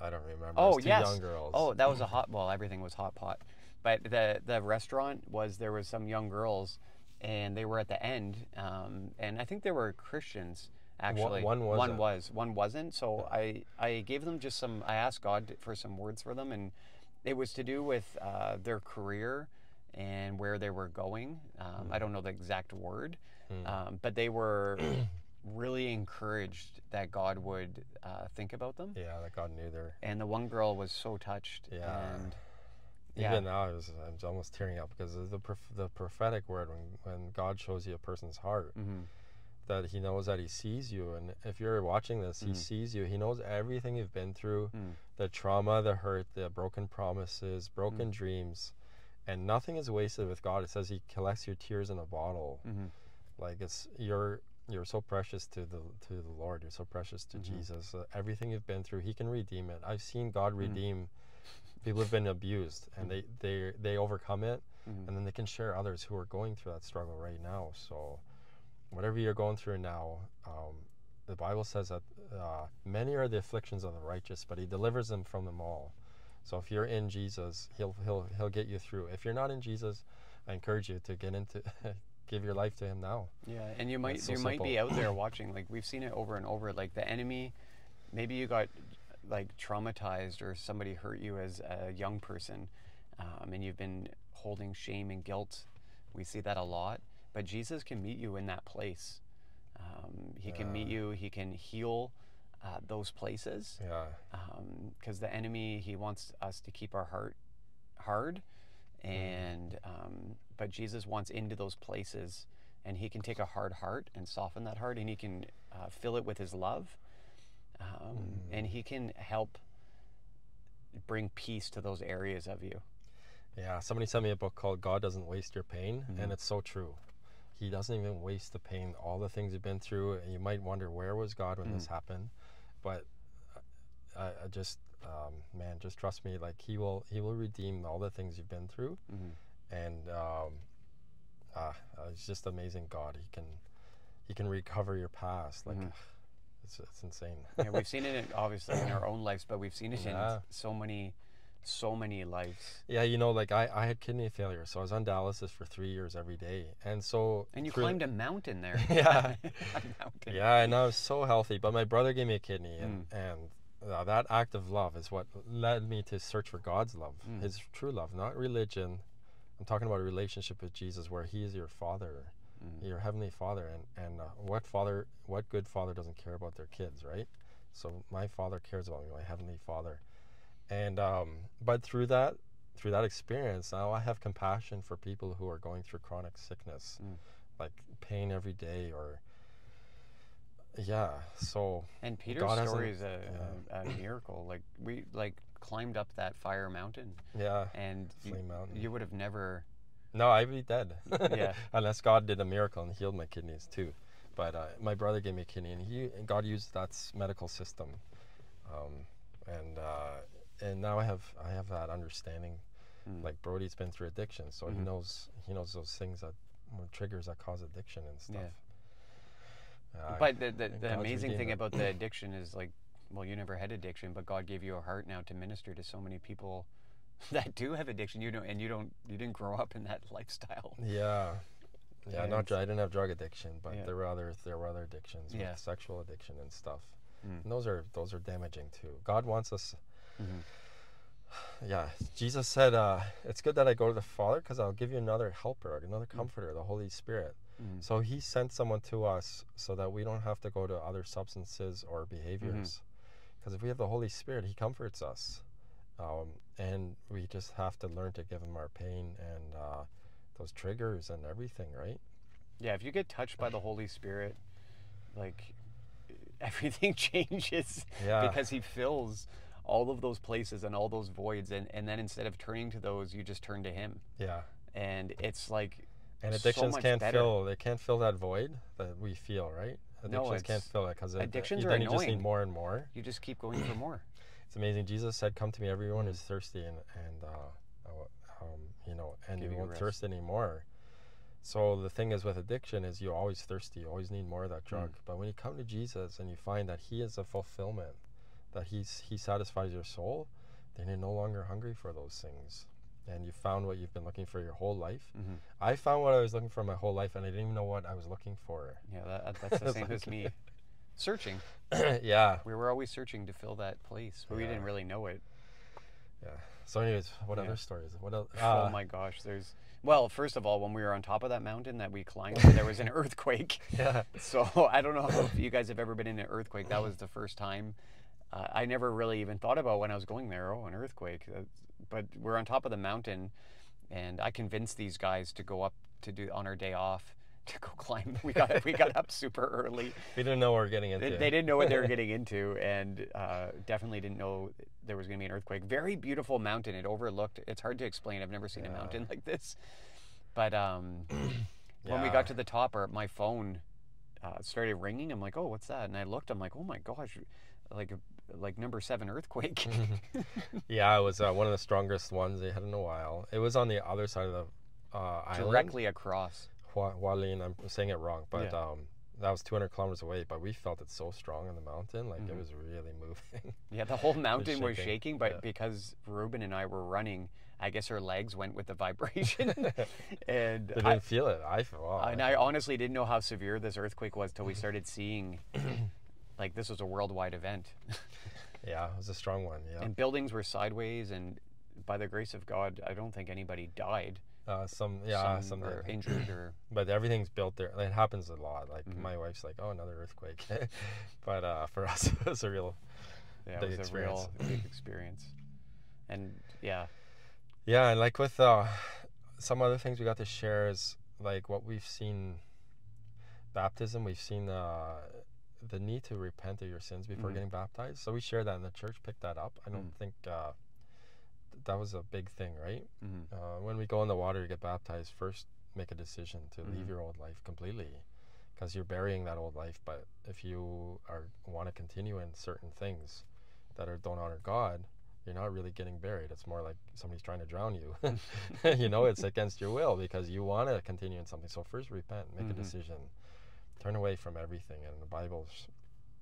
I don't remember. Oh, two yes. young girls. Oh, that was a hot. Well, everything was hot pot, but the the restaurant was there was some young girls, and they were at the end, um, and I think they were Christians actually. one One wasn't. was. One wasn't. So I I gave them just some. I asked God for some words for them, and it was to do with uh, their career and where they were going. Um, I don't know the exact word, Mm. um, but they were really encouraged that God would uh, think about them. yeah, that God knew their. And the one girl was so touched. Yeah. And yeah. Even now, I was, I'm almost tearing up because of the the prophetic word when when God shows you a person's heart. hmm that he knows that he sees you and if you're watching this he Mm. sees you he knows everything you've been through Mm. the trauma the hurt the broken promises broken dreams and nothing is wasted with god it says he collects your tears in a bottle hmm like it's you're you're so precious to the to the lord you're so precious to Mhm. jesus uh, everything you've been through he can redeem it i've seen god Mm. redeem people who've been abused and they they they overcome it Mhm. and then they can share others who are going through that struggle right now. So, whatever you're going through now, um, the Bible says that uh, many are the afflictions of the righteous, but He delivers them from them all. So, if you're in Jesus, He'll He'll He'll get you through. If you're not in Jesus, I encourage you to get into give your life to Him now. Yeah, and you might so you might be out there watching. Like we've seen it over and over. Like the enemy, maybe you got like traumatized or somebody hurt you as a young person, um, and you've been holding shame and guilt. We see that a lot. But Jesus can meet you in that place. Um, he can meet you. He can heal uh, those places. Yeah, Because the enemy, he wants us to keep our heart hard, and um, but Jesus wants into those places, and he can take a hard heart and soften that heart, and he can uh, fill it with his love, um, and he can help bring peace to those areas of you. yeah. Somebody sent me a book called "God Doesn't Waste Your Pain," Mm-hmm. and it's so true. He doesn't even waste the pain. All the things you've been through, and you might wonder where was God when Mm. this happened, but I, I just, um, man, just trust me. Like He will, He will redeem all the things you've been through, Mhm. and um, ah, uh, it's just amazing. God, He can, He can recover your past. Like, Mhm. it's it's insane. yeah, we've seen it obviously in our own lives, but we've seen it Yeah. in so many, so many lives. Yeah, you know, like I, I had kidney failure, so I was on dialysis for three years every day, and so And you through- climbed a mountain there. Yeah. mountain. Yeah, and I was so healthy, but my brother gave me a kidney, Mm. and and uh, that act of love is what led me to search for God's love, Mm. His true love, not religion. I'm talking about a relationship with Jesus, where He is your Father, Mm. your heavenly Father, and and uh, what father, what good father doesn't care about their kids, right? So my Father cares about me, my heavenly Father, and um, but through that, through that experience, now I have compassion for people who are going through chronic sickness, Mm. like pain every day, or yeah. So And Peter's God story is a, a, a miracle. Like we like climbed up that fire mountain, yeah, and you, Mountain. you would have never. no, I'd be dead. Yeah. Unless God did a miracle and healed my kidneys too. But uh, my brother gave me a kidney, and he and God used that medical system, um, and uh, and now I have I have that understanding. Mm. Like Brody's been through addiction, so he Mhm. knows he knows those things that triggers that cause addiction and stuff. Uh, But the, the, the amazing thing about the addiction is like, well, you never had addiction, but God gave you a heart now to minister to so many people that do have addiction. You know, and you don't, you didn't grow up in that lifestyle. Yeah. Yeah, And not I didn't have drug addiction, but Yeah. there were other there were other addictions, Yeah. sexual addiction and stuff. Mm. And those are those are damaging too. God wants us. Mhm. Yeah, Jesus said, uh, "It's good that I go to the Father because I'll give you another helper, another Mm. comforter, the Holy Spirit." Mhm. So He sent someone to us so that we don't have to go to other substances or behaviors. Because if we have the Holy Spirit, He comforts us, um, and we just have to learn to give Him our pain and uh, those triggers and everything, right? Yeah, if you get touched by the Holy Spirit, like everything changes Yeah. because He fills all of those places and all those voids, and and then instead of turning to those, you just turn to Him, Yeah. and it's like And so addictions much can't better. fill. They can't fill that void that we feel, right? No, Addictions can't fill it because addictions then are you just need more and more. you just keep going for more. It's amazing. Jesus said, "Come to me, everyone Mm. who's thirsty, and and uh, um, you know, and Give you won't rest. thirst anymore." So the thing is with addiction is you're always thirsty. You always need more of that Mm. drug. But when you come to Jesus and you find that He is a fulfillment, that He's He satisfies your soul, then you're no longer hungry for those things, and you found what you've been looking for your whole life. Mhm. I found what I was looking for my whole life, and I didn't even know what I was looking for. Yeah, that, that's the same as me. Searching. yeah, We were always searching to fill that place, but we didn't really know it. yeah. So, anyways, what Yeah. other stories? What else? oh my gosh, there's. Well, first of all, when we were on top of that mountain that we climbed, there was an earthquake. Yeah. So I don't know if you guys have ever been in an earthquake. That was the first time. Uh, I never really even thought about when I was going there. Oh, an earthquake! Uh, but we're on top of the mountain, and I convinced these guys to go up to do on our day off to go climb. We got we got up super early. We didn't know what we were getting into. They, they didn't know what they were getting into, and uh, definitely didn't know there was going to be an earthquake. Very beautiful mountain. It overlooked. It's hard to explain. I've never seen a mountain like this. But um, when we got to the top, or my phone uh, started ringing. I'm like, oh, what's that? And I looked. I'm like, oh my gosh, like like number seven earthquake. yeah, it was uh, one of the strongest ones they had in a while. It was on the other side of the uh, island. Directly across. Hua- Hualien, I'm saying it wrong, but Yeah. um, that was 200 kilometers away. But we felt it so strong in the mountain, like Mhm. it was really moving. Yeah, the whole mountain was shaking, shaking, but yeah. because Ruben and I were running, I guess her legs went with the vibration, and They I, didn't feel it. I felt. Wow. and I honestly didn't know how severe this earthquake was till we started seeing, like this was a worldwide event, yeah, it was a strong one. Yeah. and buildings were sideways, and by the grace of God, I don't think anybody died. Uh, some yeah, some, some did. injured or but everything's built there. It happens a lot. Like Mhm. my wife's like, "Oh, another earthquake," but uh, for us, it was a real. yeah, Big it was a real big experience, and yeah, Yeah, and like with uh, some other things we got to share is like what we've seen. Baptism, we've seen uh, the need to repent of your sins before Mhm. getting baptized. So we shared that and the church, picked that up. I don't Mm. think uh, th- that was a big thing, right? hmm Uh, when we go in the water to get baptized, first make a decision to leave Mhm. your old life completely, because you're burying that old life. But if you are want to continue in certain things that are don't honor God, you're not really getting buried. It's more like somebody's trying to drown you. you know, it's against your will because you want to continue in something. So first repent, make Mhm. a decision, turn away from everything. And the Bible's,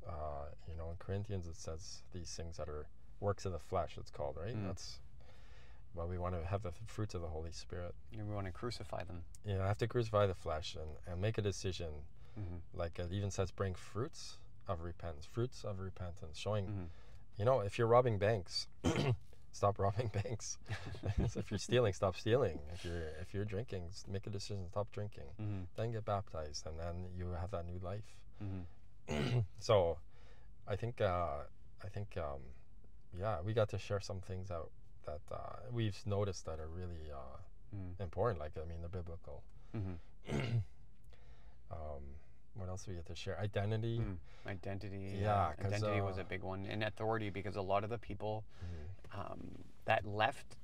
uh, you know, in Corinthians it says these things that are works of the flesh. It's called right. Mm. That's well, we want to have the fruits of the Holy Spirit. and we want to crucify them. You know, have to crucify the flesh and, and make a decision. hmm Like it even says, bring fruits of repentance, fruits of repentance, showing, hmm you know, if you're robbing banks, stop robbing banks. if you're stealing, stop stealing. If you're if you're drinking, make a decision, stop drinking. hmm Then get baptized, and then you have that new life. hmm so, I think uh, I think um, yeah, we got to share some things that that uh, we've noticed that are really uh, hmm important. Like I mean, they're biblical. hmm um, what else we get to share? Identity. Mm. Identity. Yeah, identity was uh, a big one, and authority because a lot of the people Mhm. Um, that left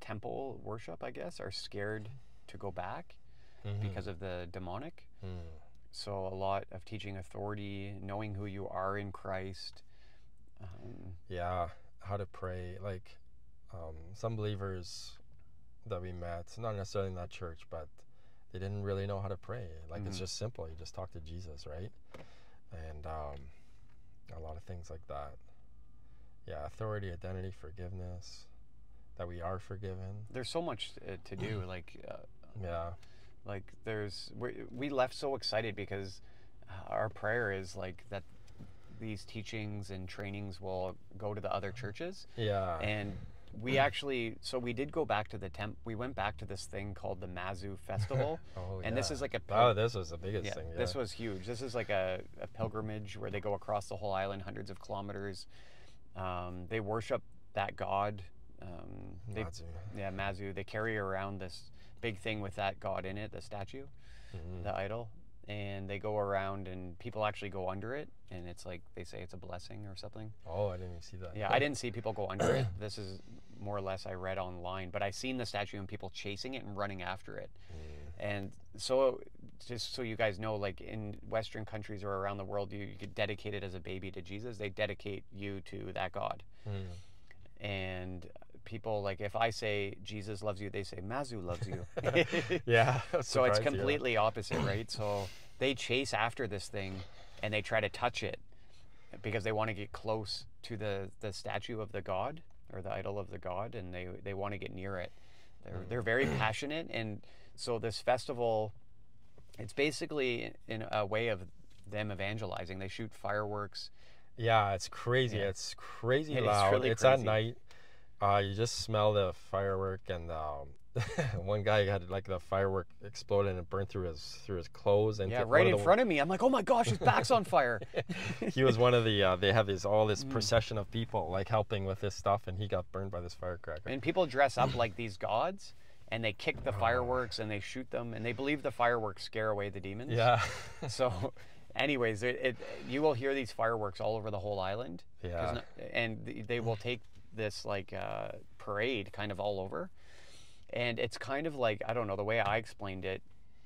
temple worship, I guess, are scared to go back Mhm. because of the demonic. Mm. So a lot of teaching authority, knowing who you are in Christ. Um, Yeah, how to pray. Like um, some believers that we met, not necessarily in that church, but they didn't really know how to pray. Like it's Mhm. just simple. You just talk to Jesus, right? And um, a lot of things like that. Yeah, authority, identity, forgiveness. That we are forgiven. there's so much uh, to do. Like, uh, Yeah. like there's we, we left so excited because our prayer is like that these teachings and trainings will go to the other churches Yeah. and we actually so we did go back to the temp we went back to this thing called the mazu festival oh, and this is like a Oh, this was the biggest yeah, thing. Yeah. this was huge this is like a, a pilgrimage where they go across the whole island hundreds of kilometers um, they worship that god um, they, Mazu. yeah mazu they carry around this big thing with that god in it the statue Mhm. the idol and they go around and people actually go under it and it's like they say it's a blessing or something Oh, I didn't even see that. yeah i didn't see people go under it this is more or less i read online but i seen the statue and people chasing it and running after it Mm. and so just so you guys know like in western countries or around the world you, you get dedicated as a baby to jesus. They dedicate you to that god. Mm. and people like if i say jesus loves you they say mazu loves you. Yeah. so it's completely opposite right? So they chase after this thing and they try to touch it because they want to get close to the the statue of the god or the idol of the god and they they want to get near it. They're they're very passionate and so this festival it's basically in a way of them evangelizing they shoot fireworks Yeah, it's crazy. Yeah. It's crazy It loud. really it's at night. Uh, you just smell the firework, and um, one guy had like the firework exploded and it burned through his through his clothes. And yeah right in front of me i'm like oh my gosh his back's on fire he was one of the. Uh, they have this all this Mm. procession of people like helping with this stuff, and he got burned by this firecracker. And people dress up like these gods and they kick the fireworks and they shoot them and they believe the fireworks scare away the demons. yeah, So, anyways, it, it, you will hear these fireworks all over the whole island. yeah, no- and they will take this like uh, parade kind of all over. And it's kind of like, I don't know, the way I explained it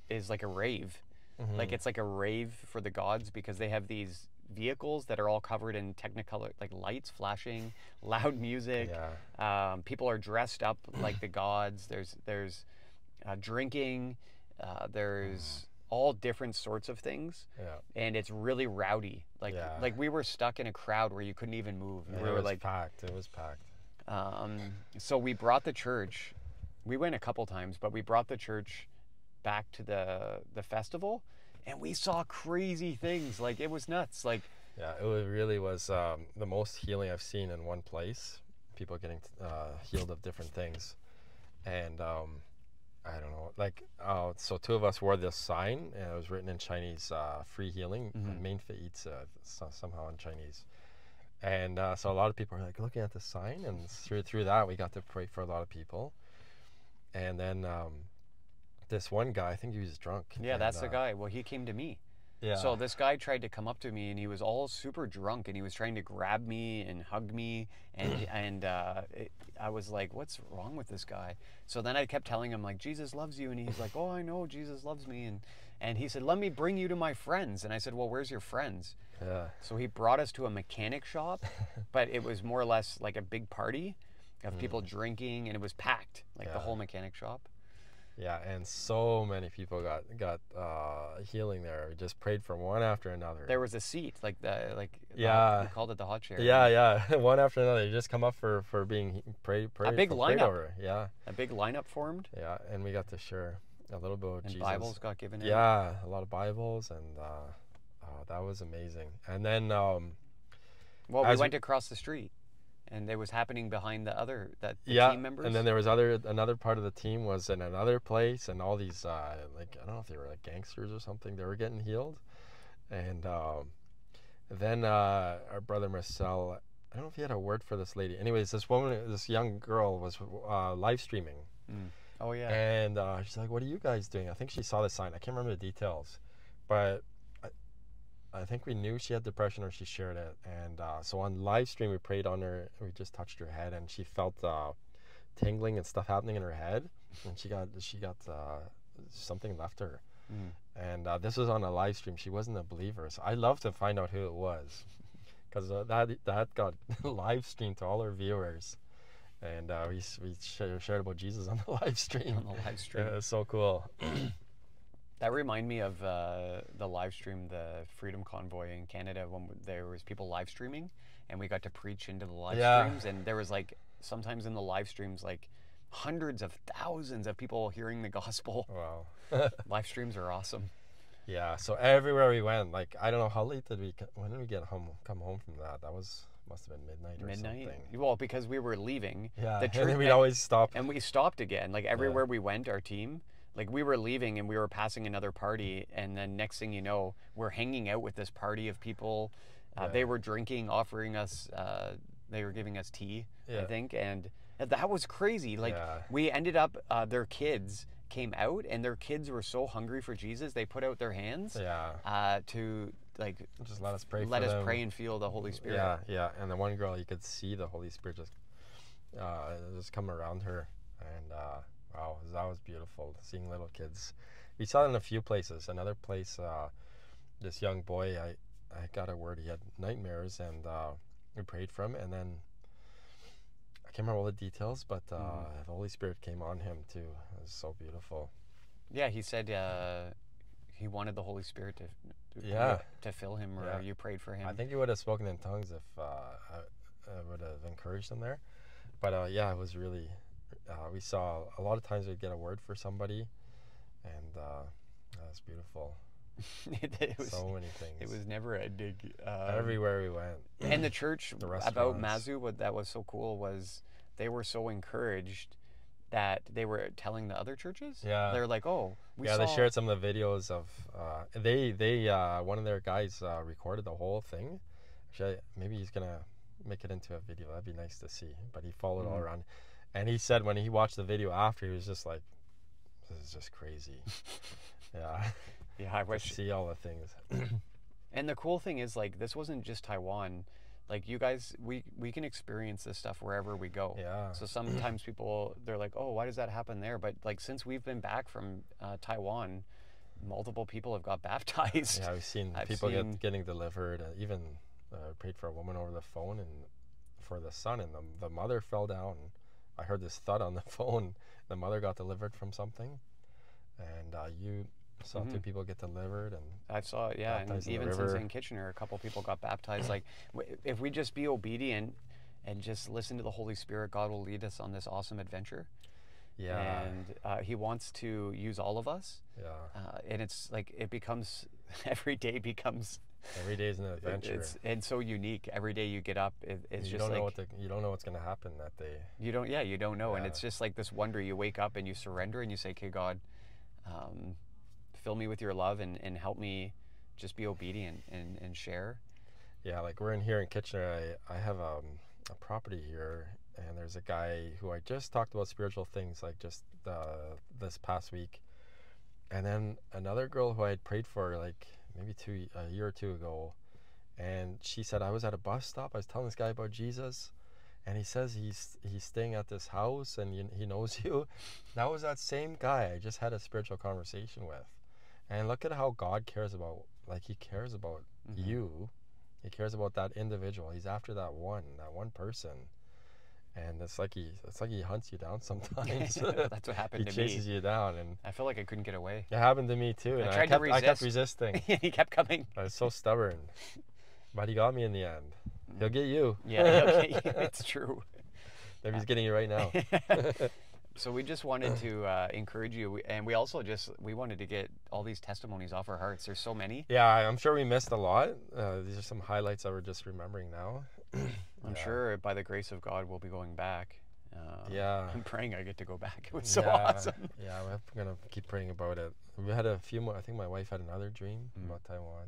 is like a rave. Mm-hmm. Like it's like a rave for the gods because they have these vehicles that are all covered in technicolor like lights flashing loud music yeah. um, people are dressed up like the gods. There's there's uh, drinking. Uh, there's all different sorts of things, Yeah. and it's really rowdy. Like Yeah. like we were stuck in a crowd where you couldn't even move. We it were was like, packed. It was packed. Um, so we brought the church. We went a couple times, but we brought the church back to the the festival, and we saw crazy things. Like it was nuts. Like Yeah, it was, really was um, the most healing I've seen in one place. People getting uh, healed of different things, and um, I don't know, like uh, so. Two of us wore this sign, and it was written in Chinese, uh, "Free healing." Mhm. Main uh, so, somehow in Chinese, and uh, so a lot of people were like looking at the sign, and through through that we got to pray for a lot of people, and then um, this one guy, I think he was drunk. yeah, and, that's the uh, guy. Well, he came to me. Yeah. So this guy tried to come up to me and he was all super drunk and he was trying to grab me and hug me and and uh, it, I was like, what's wrong with this guy? So then I kept telling him like Jesus loves you and he's like, oh I know Jesus loves me and and he said let me bring you to my friends and I said well where's your friends? yeah. So he brought us to a mechanic shop, but it was more or less like a big party of people drinking and it was packed like the Mm. Whole mechanic shop. Yeah, and so many people got got uh, healing there. We just prayed for one after another. There was a seat like the like the- Yeah. we called it the hot chair. yeah, yeah, one after another. You just come up for for being he- prayed, a big lineup. over. Yeah, A big lineup formed yeah, and we got to share a little bit of and Jesus. Bibles got given out. Yeah, a lot of Bibles, and uh, oh, that was amazing. And then um, Well, we As we- went across the street, and it was happening behind the other that the yeah, team members. and then there was other another part of the team was in another place, and all these uh, like I don't know if they were like gangsters or something. They were getting healed, and um, then uh, our brother Marcel. I don't know if he had a word for this lady. Anyways, this woman, this young girl, was uh, live streaming, oh yeah, and uh, she's like, "What are you guys doing?" I think she saw the sign. I can't remember the details, but I, think we knew she had depression or she shared it. And uh, so on live stream, we prayed on her. We just touched her head, and she felt uh, tingling and stuff happening in her head, and she got she got uh, something left her. Mm. And uh, this was on a live stream. She wasn't a believer, so I love to find out who it was, because uh, that that got live streamed to all our viewers. And uh, we, we shared, shared about Jesus on the live stream. on the live stream. Yeah, it's so cool. That remind me of uh, the live stream, the Freedom Convoy in Canada, when there was people live streaming, and we got to preach into the live Yeah. streams, and there was like sometimes in the live streams like hundreds of thousands of people hearing the gospel. Wow. live streams are awesome. yeah. So everywhere we went, like I don't know how late did we? When did we get home? Come home from that? That was must have been midnight or Midnight. something. Well, because we were leaving. Yeah. The and church- then we'd always stop. and we stopped again like everywhere we went our team like we were leaving and we were passing another party and then next thing you know we're hanging out with this party of people uh, they were drinking offering us uh, they were giving us tea i think and that was crazy like Yeah. we ended up uh, their kids came out and their kids were so hungry for jesus they put out their hands Yeah. uh, to like Just let us pray. let us them. pray and feel the holy spirit Yeah, yeah. And the one girl, you could see the Holy Spirit just, uh, just come around her, and uh, wow, that was beautiful. Seeing little kids, we saw it in a few places. Another place, uh, this young boy, I, I got a word. He had nightmares, and uh, we prayed for him, and then I can't remember all the details, but uh, Mm. the Holy Spirit came on him too. It was so beautiful. Yeah, he said uh, he wanted the Holy Spirit to, to Yeah. to fill him, or Yeah. you prayed for him. I think he would have spoken in tongues if uh, I, I would have encouraged him there. But uh, yeah, it was really. Uh, we saw a lot of times we'd get a word for somebody, and uh, that was beautiful. it, was so many things. it was never ending. Um, everywhere we went. and the church The about. Mazu, what that was so cool was they were so encouraged that they were telling the other churches. Yeah. they're like, oh, we yeah, they shared some of the videos of. Uh, they they uh, one of their guys uh, recorded the whole thing. Actually, maybe he's gonna make it into a video. That'd be nice to see. But he followed all Mhm. around, and he said when he watched the video after, he was just like, "This is just crazy." yeah, Yeah, I wish. see all the things. And the cool thing is, like, this wasn't just Taiwan. Like, you guys, we we can experience this stuff wherever we go. yeah, So sometimes people they're like, "Oh, why does that happen there?" But like since we've been back from uh, Taiwan, multiple people have got baptized. yeah. We've seen I've people seen- get getting delivered. Uh, even uh, prayed for a woman over the phone and for the son, and the the mother fell down. I heard this thud on the phone. The mother got delivered from something, and uh, you saw two Mhm. people get delivered, and I saw it, yeah, and even since in Kitchener, a couple people got baptized. Like, if we just be obedient and just listen to the Holy Spirit. God will lead us on this awesome adventure. Yeah. And uh, He wants to use all of us. yeah. Uh, and it's like it becomes every day becomes Every day is an adventure. it's and so unique. Every day you get up, it, it's you just don't like know what the, you don't know what's gonna happen that day. you don't yeah you don't know, and it's just like this wonder. You wake up and you surrender and you say, "Okay, God, um, fill me with Your love and and help me just be obedient and and share." Yeah, like we're in here in Kitchener. I, I have um, a property here, and there's a guy who I just talked about spiritual things like just uh, this past week, and then another girl who I had prayed for like maybe two a year or two ago, and she said I was at a bus stop. I was telling this guy about Jesus, and he says he's he's staying at this house and you, he knows you. That was that same guy I just had a spiritual conversation with, and look at how God cares about like He cares about Mhm. you. He cares about that individual. He's after that one, that one person. And it's like he it's like he hunts you down sometimes. That's what he happened to chases me. you down and I felt like I couldn't get away. it happened to me too. I And I, tried to kept I kept resisting. he kept coming. I was so stubborn. But he got me in the end. He'll get you. Yeah, okay, it's true. Maybe he's getting you right now. So we just wanted to uh, encourage you, and we also just we wanted to get all these testimonies off our hearts. There's so many. yeah, I'm sure we missed a lot. Uh, these are some highlights that we're just remembering now. I'm Yeah. sure by the grace of God we'll be going back. Uh, Yeah. I'm praying I get to go back. It was so yeah, awesome. Yeah, we're gonna keep praying about it. We had a few more. I think my wife had another dream Mm. about Taiwan,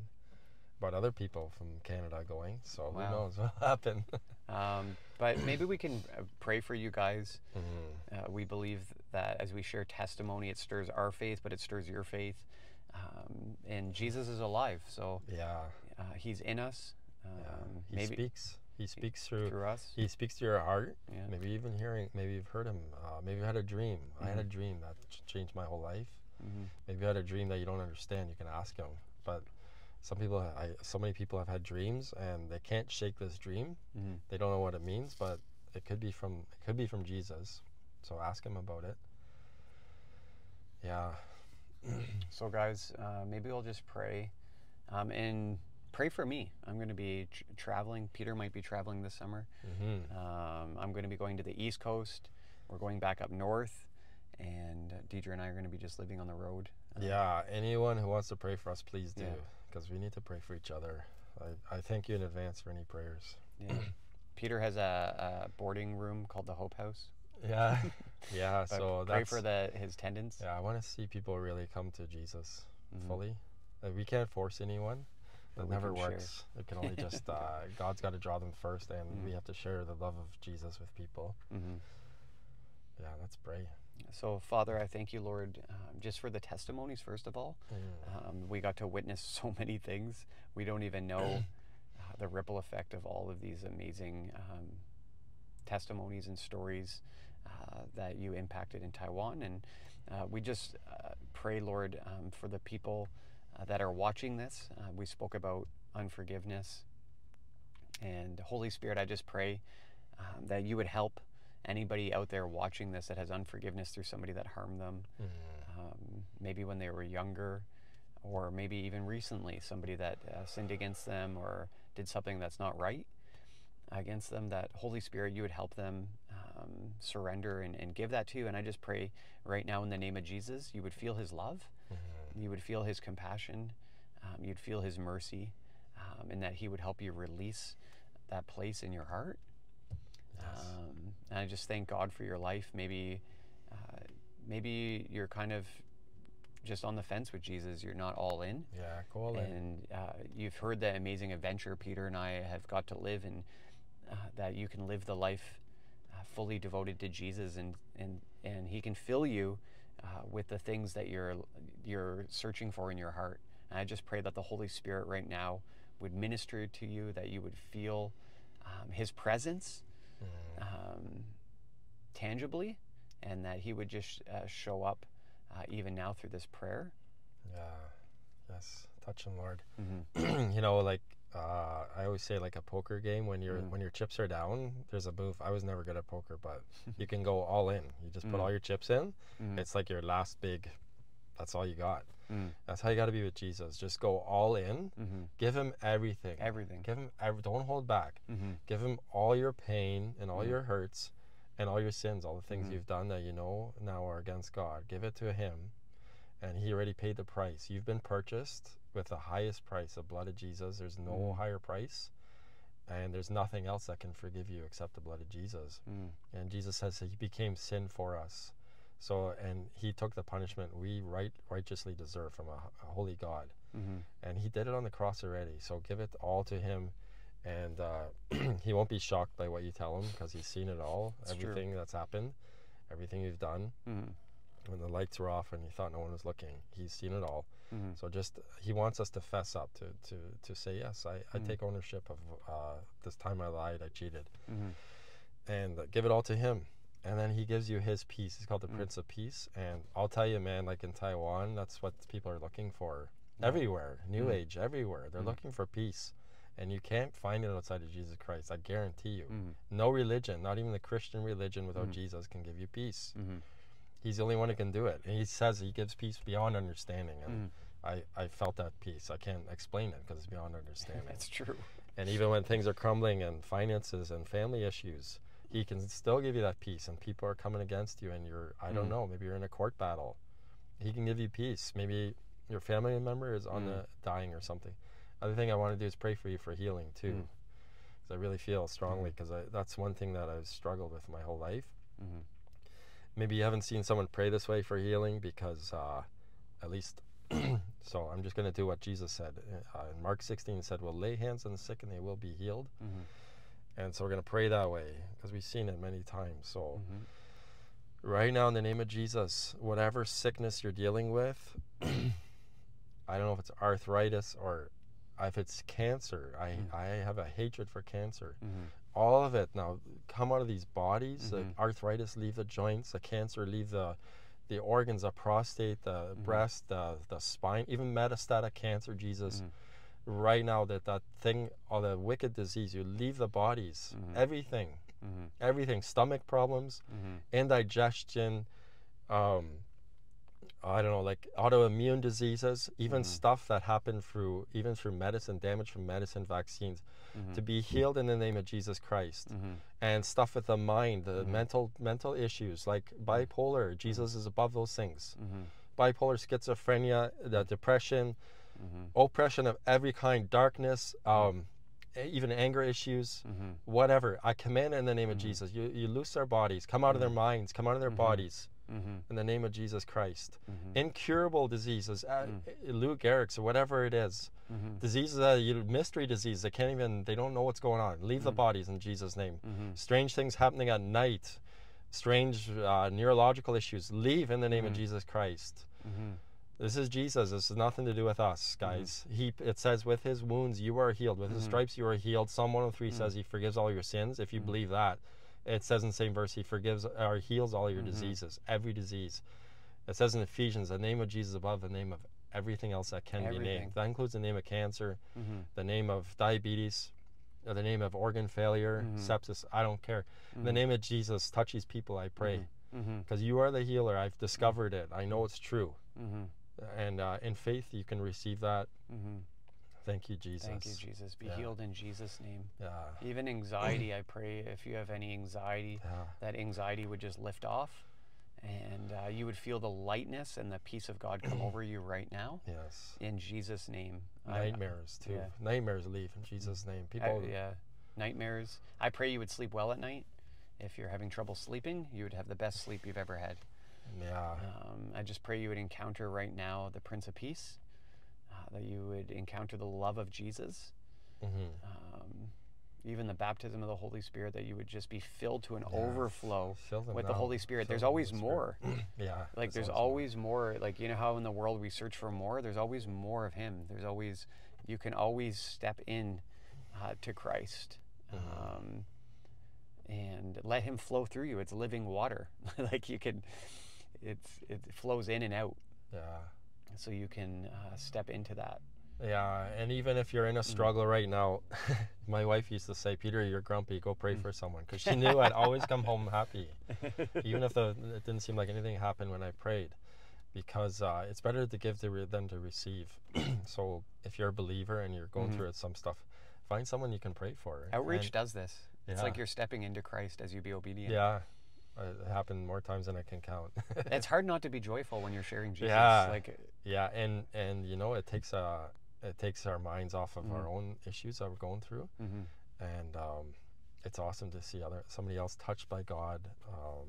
about other people from Canada going. So Wow. who knows what'll happen? Um, but maybe we can uh, pray for you guys. Mhm. Uh, we believe that as we share testimony, it stirs our faith, but it stirs your faith. Um, and Jesus is alive, so Yeah, uh, He's in us. Um, yeah. He maybe speaks. He speaks through. through us. He speaks to your heart. Yeah. Maybe even hearing. Maybe you've heard him. Uh, maybe you had a dream. I had a Mhm. dream that ch- changed my whole life. Mhm. Maybe you had a dream that you don't understand. You can ask him. But some people, I, so many people have had dreams and they can't shake this dream. Mhm. They don't know what it means, but it could be from it could be from Jesus. So ask him about it. Yeah. So, guys, uh, maybe we'll just pray um, and pray for me. I'm going to be tr- traveling. Peter might be traveling this summer. hmm Um, I'm going to be going to the East Coast. We're going back up north, and uh, Deidre and I are going to be just living on the road. Uh, Yeah. Anyone who wants to pray for us, please do, Yeah. because we need to pray for each other. I, I thank you in advance for any prayers. yeah. Peter has a, a boarding room called the Hope House. Yeah. yeah. So pray for the his attendance. Yeah, I want to see people really come to Jesus Mhm. fully. Uh, we can't force anyone. That never can share. works. It can only just uh, God's got to draw them first, and we Mhm. have to share the love of Jesus with people. hmm Yeah, let's pray. So, Father, I thank you, Lord, um, just for the testimonies, first of all. Mm. Um, we got to witness so many things. We don't even know uh, the ripple effect of all of these amazing um, testimonies and stories uh, that you impacted in Taiwan. And uh, we just uh, pray, Lord, um, for the people uh, that are watching this. Uh, we spoke about unforgiveness. And Holy Spirit, I just pray um, that you would help anybody out there watching this that has unforgiveness through somebody that harmed them Mm. um, maybe when they were younger, or maybe even recently, somebody that uh, sinned against them or did something that's not right against them, that Holy Spirit, you would help them um, surrender and, and give that to you. And I just pray right now in the name of Jesus, you would feel his love, Mhm. You would feel his compassion, um, you'd feel his mercy, um, and that he would help you release that place in your heart. Yes. Um, and I just thank God for your life. Maybe, uh, maybe you're kind of just on the fence with Jesus. You're not all in, yeah, in. and uh, you've heard the amazing adventure Peter and I have got to live, and uh, that you can live the life uh, fully devoted to Jesus, and and and He can fill you uh, with the things that you're you're searching for in your heart. And I just pray that the Holy Spirit right now would minister to you, that you would feel um, His presence Mm. um, tangibly, and that He would just uh, show up uh, even now through this prayer. Yeah. Yes. Touch him, Lord. Mm-hmm. you know, like uh, I always say, like a poker game, when your Mm. when your chips are down, there's a move. I was never good at poker, but you can go all in. You just put Mm. all your chips in. Mhm. It's like your last big. That's all you got. Mm. That's how you got to be with Jesus. Just go all in. Mm-hmm. Give him everything. Everything. Give him. Every, don't hold back. Mm-hmm. Give him all your pain and all Mhm. your hurts and all your sins, all the things Mhm. you've done that you know now are against God. Give it to him, and he already paid the price. You've been purchased with the highest price, the blood of Jesus. There's no Mhm. higher price, and there's nothing else that can forgive you except the blood of Jesus. Mm. And Jesus says that he became sin for us. So, and he took the punishment we right righteously deserve from a, a holy God Mm-hmm. and he did it on the cross already. So give it all to him, and uh, he won't be shocked by what you tell him because he's seen it all, It's true. everything that's happened, everything you've done. Mm-hmm. When the lights were off and you thought no one was looking, he's seen it all. Mm-hmm. So just he wants us to fess up, to to to say yes, I, I Mm. take ownership of uh, this time I lied, I cheated, Mm-hmm. and uh, give it all to him. And then he gives you his peace. He's called the Mm. Prince of Peace. And I'll tell you, man, like in Taiwan, that's what people are looking for everywhere new Mm. age everywhere they're Mm. looking for peace and you can't find it outside of jesus christ i guarantee you Mm-hmm. no religion not even the christian religion without jesus can give you peace Mm-hmm. He's the only one who can do it and he says he gives peace beyond understanding and Mm. I, I felt that peace i can't explain it because it's beyond understanding That's true. and even when things are crumbling and finances and family issues he can still give you that peace and people are coming against you and you're i don't Mm. know maybe you're in a court battle he can give you peace maybe your family member is on Mm. the dying or something other thing i want to do is pray for you for healing too Mm. 'Cause i really feel strongly because that's one thing that i've struggled with my whole life Mm-hmm. Maybe you haven't seen someone pray this way for healing because uh, at least so i'm just going to do what jesus said uh, in mark 16 it said well lay hands on the sick and they will be healed Mm-hmm. and so we're going to pray that way because we've seen it many times. So, Mm-hmm. right now, in the name of Jesus, whatever sickness you're dealing with, I don't know if it's arthritis or if it's cancer. I, Mm. I have a hatred for cancer. All of it now come out of these bodies. The Mhm. arthritis leave the joints, the cancer leave the the organs, the prostate, the Mhm. breast, the, the spine, even metastatic cancer, Jesus Mhm. right now that that thing or the wicked disease you leave the bodies Mhm. everything Mm-hmm. everything stomach problems Mm-hmm. indigestion um i don't know like autoimmune diseases even Mhm. stuff that happened through even through medicine damage from medicine vaccines Mm-hmm. to be healed in the name of jesus christ Mm-hmm. and stuff with the mind the Mhm. mental mental issues like bipolar jesus is above those things Mm-hmm. bipolar schizophrenia the depression Mm-hmm. oppression of every kind, darkness, um, even anger issues, Mm-hmm. whatever. I command in the name of. Jesus. You, you loose their bodies, come out of their minds, come out of their Mhm. Bodies Mm-hmm. in the name of Jesus Christ. Mm-hmm. Incurable diseases, uh, Mm. uh, Lou Gehrig's or whatever it is, Mm-hmm. diseases that you mystery disease. They can't even, they don't know what's going on. Leave the Mhm. bodies in Jesus' name. Mm-hmm. Strange things happening at night, strange uh, neurological issues. Leave in the name of Mhm. Jesus Christ. Mm-hmm. This is Jesus. This has nothing to do with us, guys. He it says with his wounds you are healed. With his Mhm. stripes you are healed. Psalm 103 Mhm. says he forgives all your sins. If you believe that, it says in the same verse he forgives or heals all your Mhm. diseases, every disease. It says in Ephesians, the name of Jesus above the name of everything else that can be named. That includes the name of cancer, Mm-hmm. the name of diabetes, uh, the name of organ failure, Mhm. sepsis. I don't care. The name of Jesus, touch these people, I pray. Mm-hmm. Because you are the healer. I've discovered it. I know it's true Mm-hmm. and uh, in faith you can receive that. Thank you, Jesus. Thank you, Jesus. Be Yeah. healed in Jesus' name. Yeah, Even anxiety, I pray if you have any anxiety, yeah, that anxiety would just lift off and uh, you would feel the lightness and the peace of God come over you right now yes. in Jesus' name. I- Nightmares too. yeah. Nightmares leave in Jesus' name. I- People, yeah, nightmares. I pray you would sleep well at night. If you're having trouble sleeping, you would have the best sleep you've ever had. yeah, Um, I just pray you would encounter right now the Prince of Peace, uh, that you would encounter the love of Jesus, hmm um, even the baptism of the Holy Spirit, that you would just be filled to an Yeah. overflow with the. Holy Spirit. Fill There's always the more. Spirit. yeah, Like there's always more. Like you know how in the world we search for more. There's always more of Him. There's always you can always step in uh, to Christ. Mhm. Um, and let him flow through you. It's living water. like you can, it's it flows in and out, Yeah, so you can uh, step into that. yeah, and even if you're in a Mm. struggle right now, my wife used to say, "Peter, you're grumpy. Go Mm. pray for someone," because she knew I'd always come home happy, even if the, it didn't seem like anything happened when I prayed. because uh, it's better to give to re- than to receive. so if you're a believer and you're going Mhm. through some stuff, find someone you can pray for. Outreach And- does this. It's like you're stepping into Christ as you be obedient. yeah, it happened more times than I can count. It's hard not to be joyful when you're sharing Jesus. Yeah. Like yeah, and and you know it takes uh it takes our minds off of our Mhm. own issues that we're going through, mhm. and um, it's awesome to see other somebody else touched by God. Um,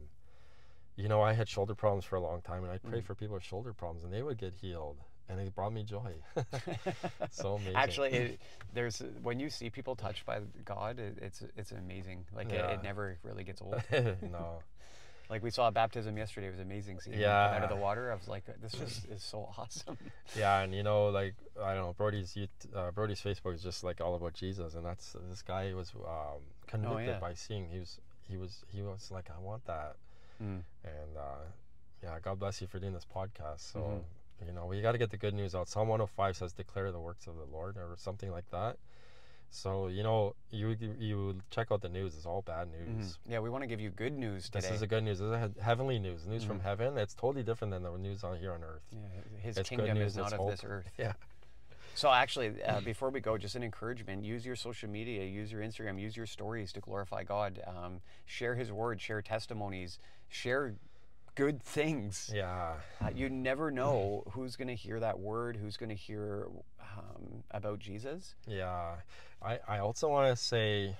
you know, I had shoulder problems for a long time, and I'd pray Mm. for people with shoulder problems, and they would get healed, and it brought me joy. so amazing. Actually, it, there's when you see people touched by God, it, it's it's amazing. Like it, it never really gets old. no, Like we saw a baptism yesterday. It was amazing seeing him come out of the water. I was like, this just is so awesome. yeah, and you know, like I don't know, Brody's youth, uh, Brody's Facebook is just like all about Jesus, and that's this guy was um, convicted Oh, yeah. by seeing. He was he was he was like, I want that, Mm. and uh, yeah, God bless you for doing this podcast. So Mhm. you know, we got to get the good news out. Psalm 105 says, "Declare the works of the Lord," or something like that. So you know, you you check out the news; it's all bad Mhm. news. Yeah, we want to give you good news today. This is a good news. This is he- heavenly news, news from Mhm. heaven. It's totally different than the news on here on earth. yeah, his It's kingdom news, is not of hope. this earth. Yeah. So actually, uh, before we go, just an encouragement: use your social media, use your Instagram, use your stories to glorify God. Um, share His word, share testimonies, share good things. Yeah. Uh, you never know who's going to hear that word, who's going to hear um, about Jesus. Yeah. I, I also want to say,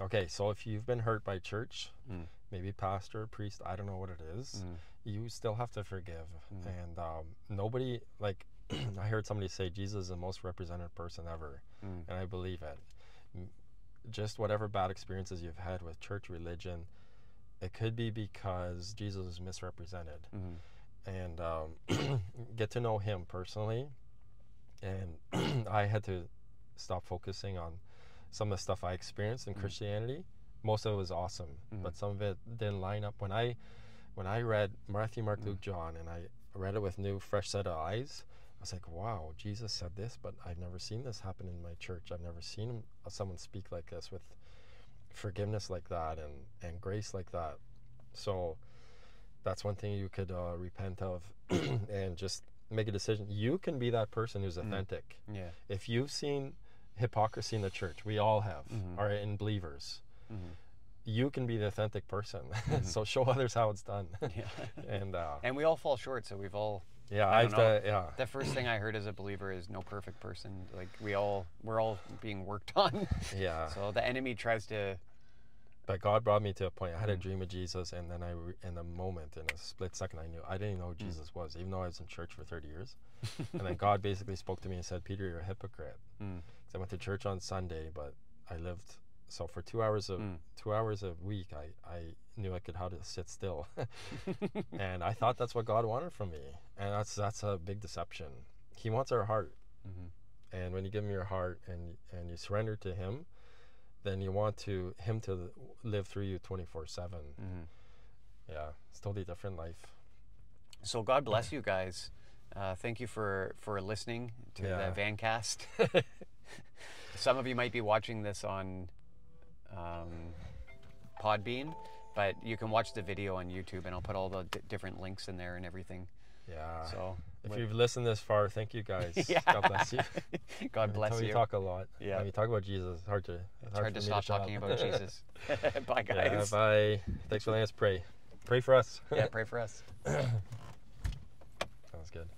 okay, so if you've been hurt by church, Mm. maybe pastor, priest, I don't know what it is, Mm. you still have to forgive. Mm. And um, nobody, like, I heard somebody say Jesus is the most represented person ever. Mm. And I believe it. Just whatever bad experiences you've had with church religion, it could be because Jesus is misrepresented. Mhm. and um, get to know him personally. And I had to stop focusing on some of the stuff I experienced in Mm. Christianity. Most of it was awesome, Mhm. but some of it didn't line up. When I when I read Matthew, Mark, Mm. Luke, John, and I read it with new, fresh set of eyes, I was like, "Wow, Jesus said this, but I've never seen this happen in my church. I've never seen someone speak like this with forgiveness like that and and grace like that." So that's one thing you could uh, repent of and just make a decision. You can be that person who's Mm. authentic. Yeah. If you've seen hypocrisy in the church, we all have, Mhm. or in believers, Mhm. you can be the authentic person. Mhm. so show others how it's done. Yeah. and uh, and we all fall short, so we've all. yeah, I I've know. yeah. The first thing I heard as a believer is no perfect person. Like we all, we're all being worked on. Yeah, So the enemy tries to. But God brought me to a point. I had a Mm. dream of Jesus, and then I, re- in a moment, in a split second, I knew I didn't know who Mm. Jesus was, even though I was in church for 30 years. and then God basically spoke to me and said, "Peter, you're a hypocrite." Mm. I went to church on Sunday, but I lived so for two hours of Mm. two hours a week. I I knew I could how to sit still, and I thought that's what God wanted from me, and that's that's a big deception. He wants our heart, Mhm. and when you give him your heart and and you surrender to Him, then you want to Him to live through you twenty four seven. Mhm. Yeah, it's totally different life. So God bless you guys. Uh, thank you for for listening to Yeah. the Vancast. Some of you might be watching this on um, Podbean, but you can watch the video on YouTube, and I'll put all the d- different links in there and everything. Yeah. So if you've listened this far, thank you guys. yeah. God bless you. God bless you. We talk a lot. Yeah. When you talk about Jesus, it's hard to. it's hard to stop shut talking about Jesus. Bye, Yeah, guys. bye. Thanks for letting us pray. Pray for us. yeah, pray for us. Sounds good.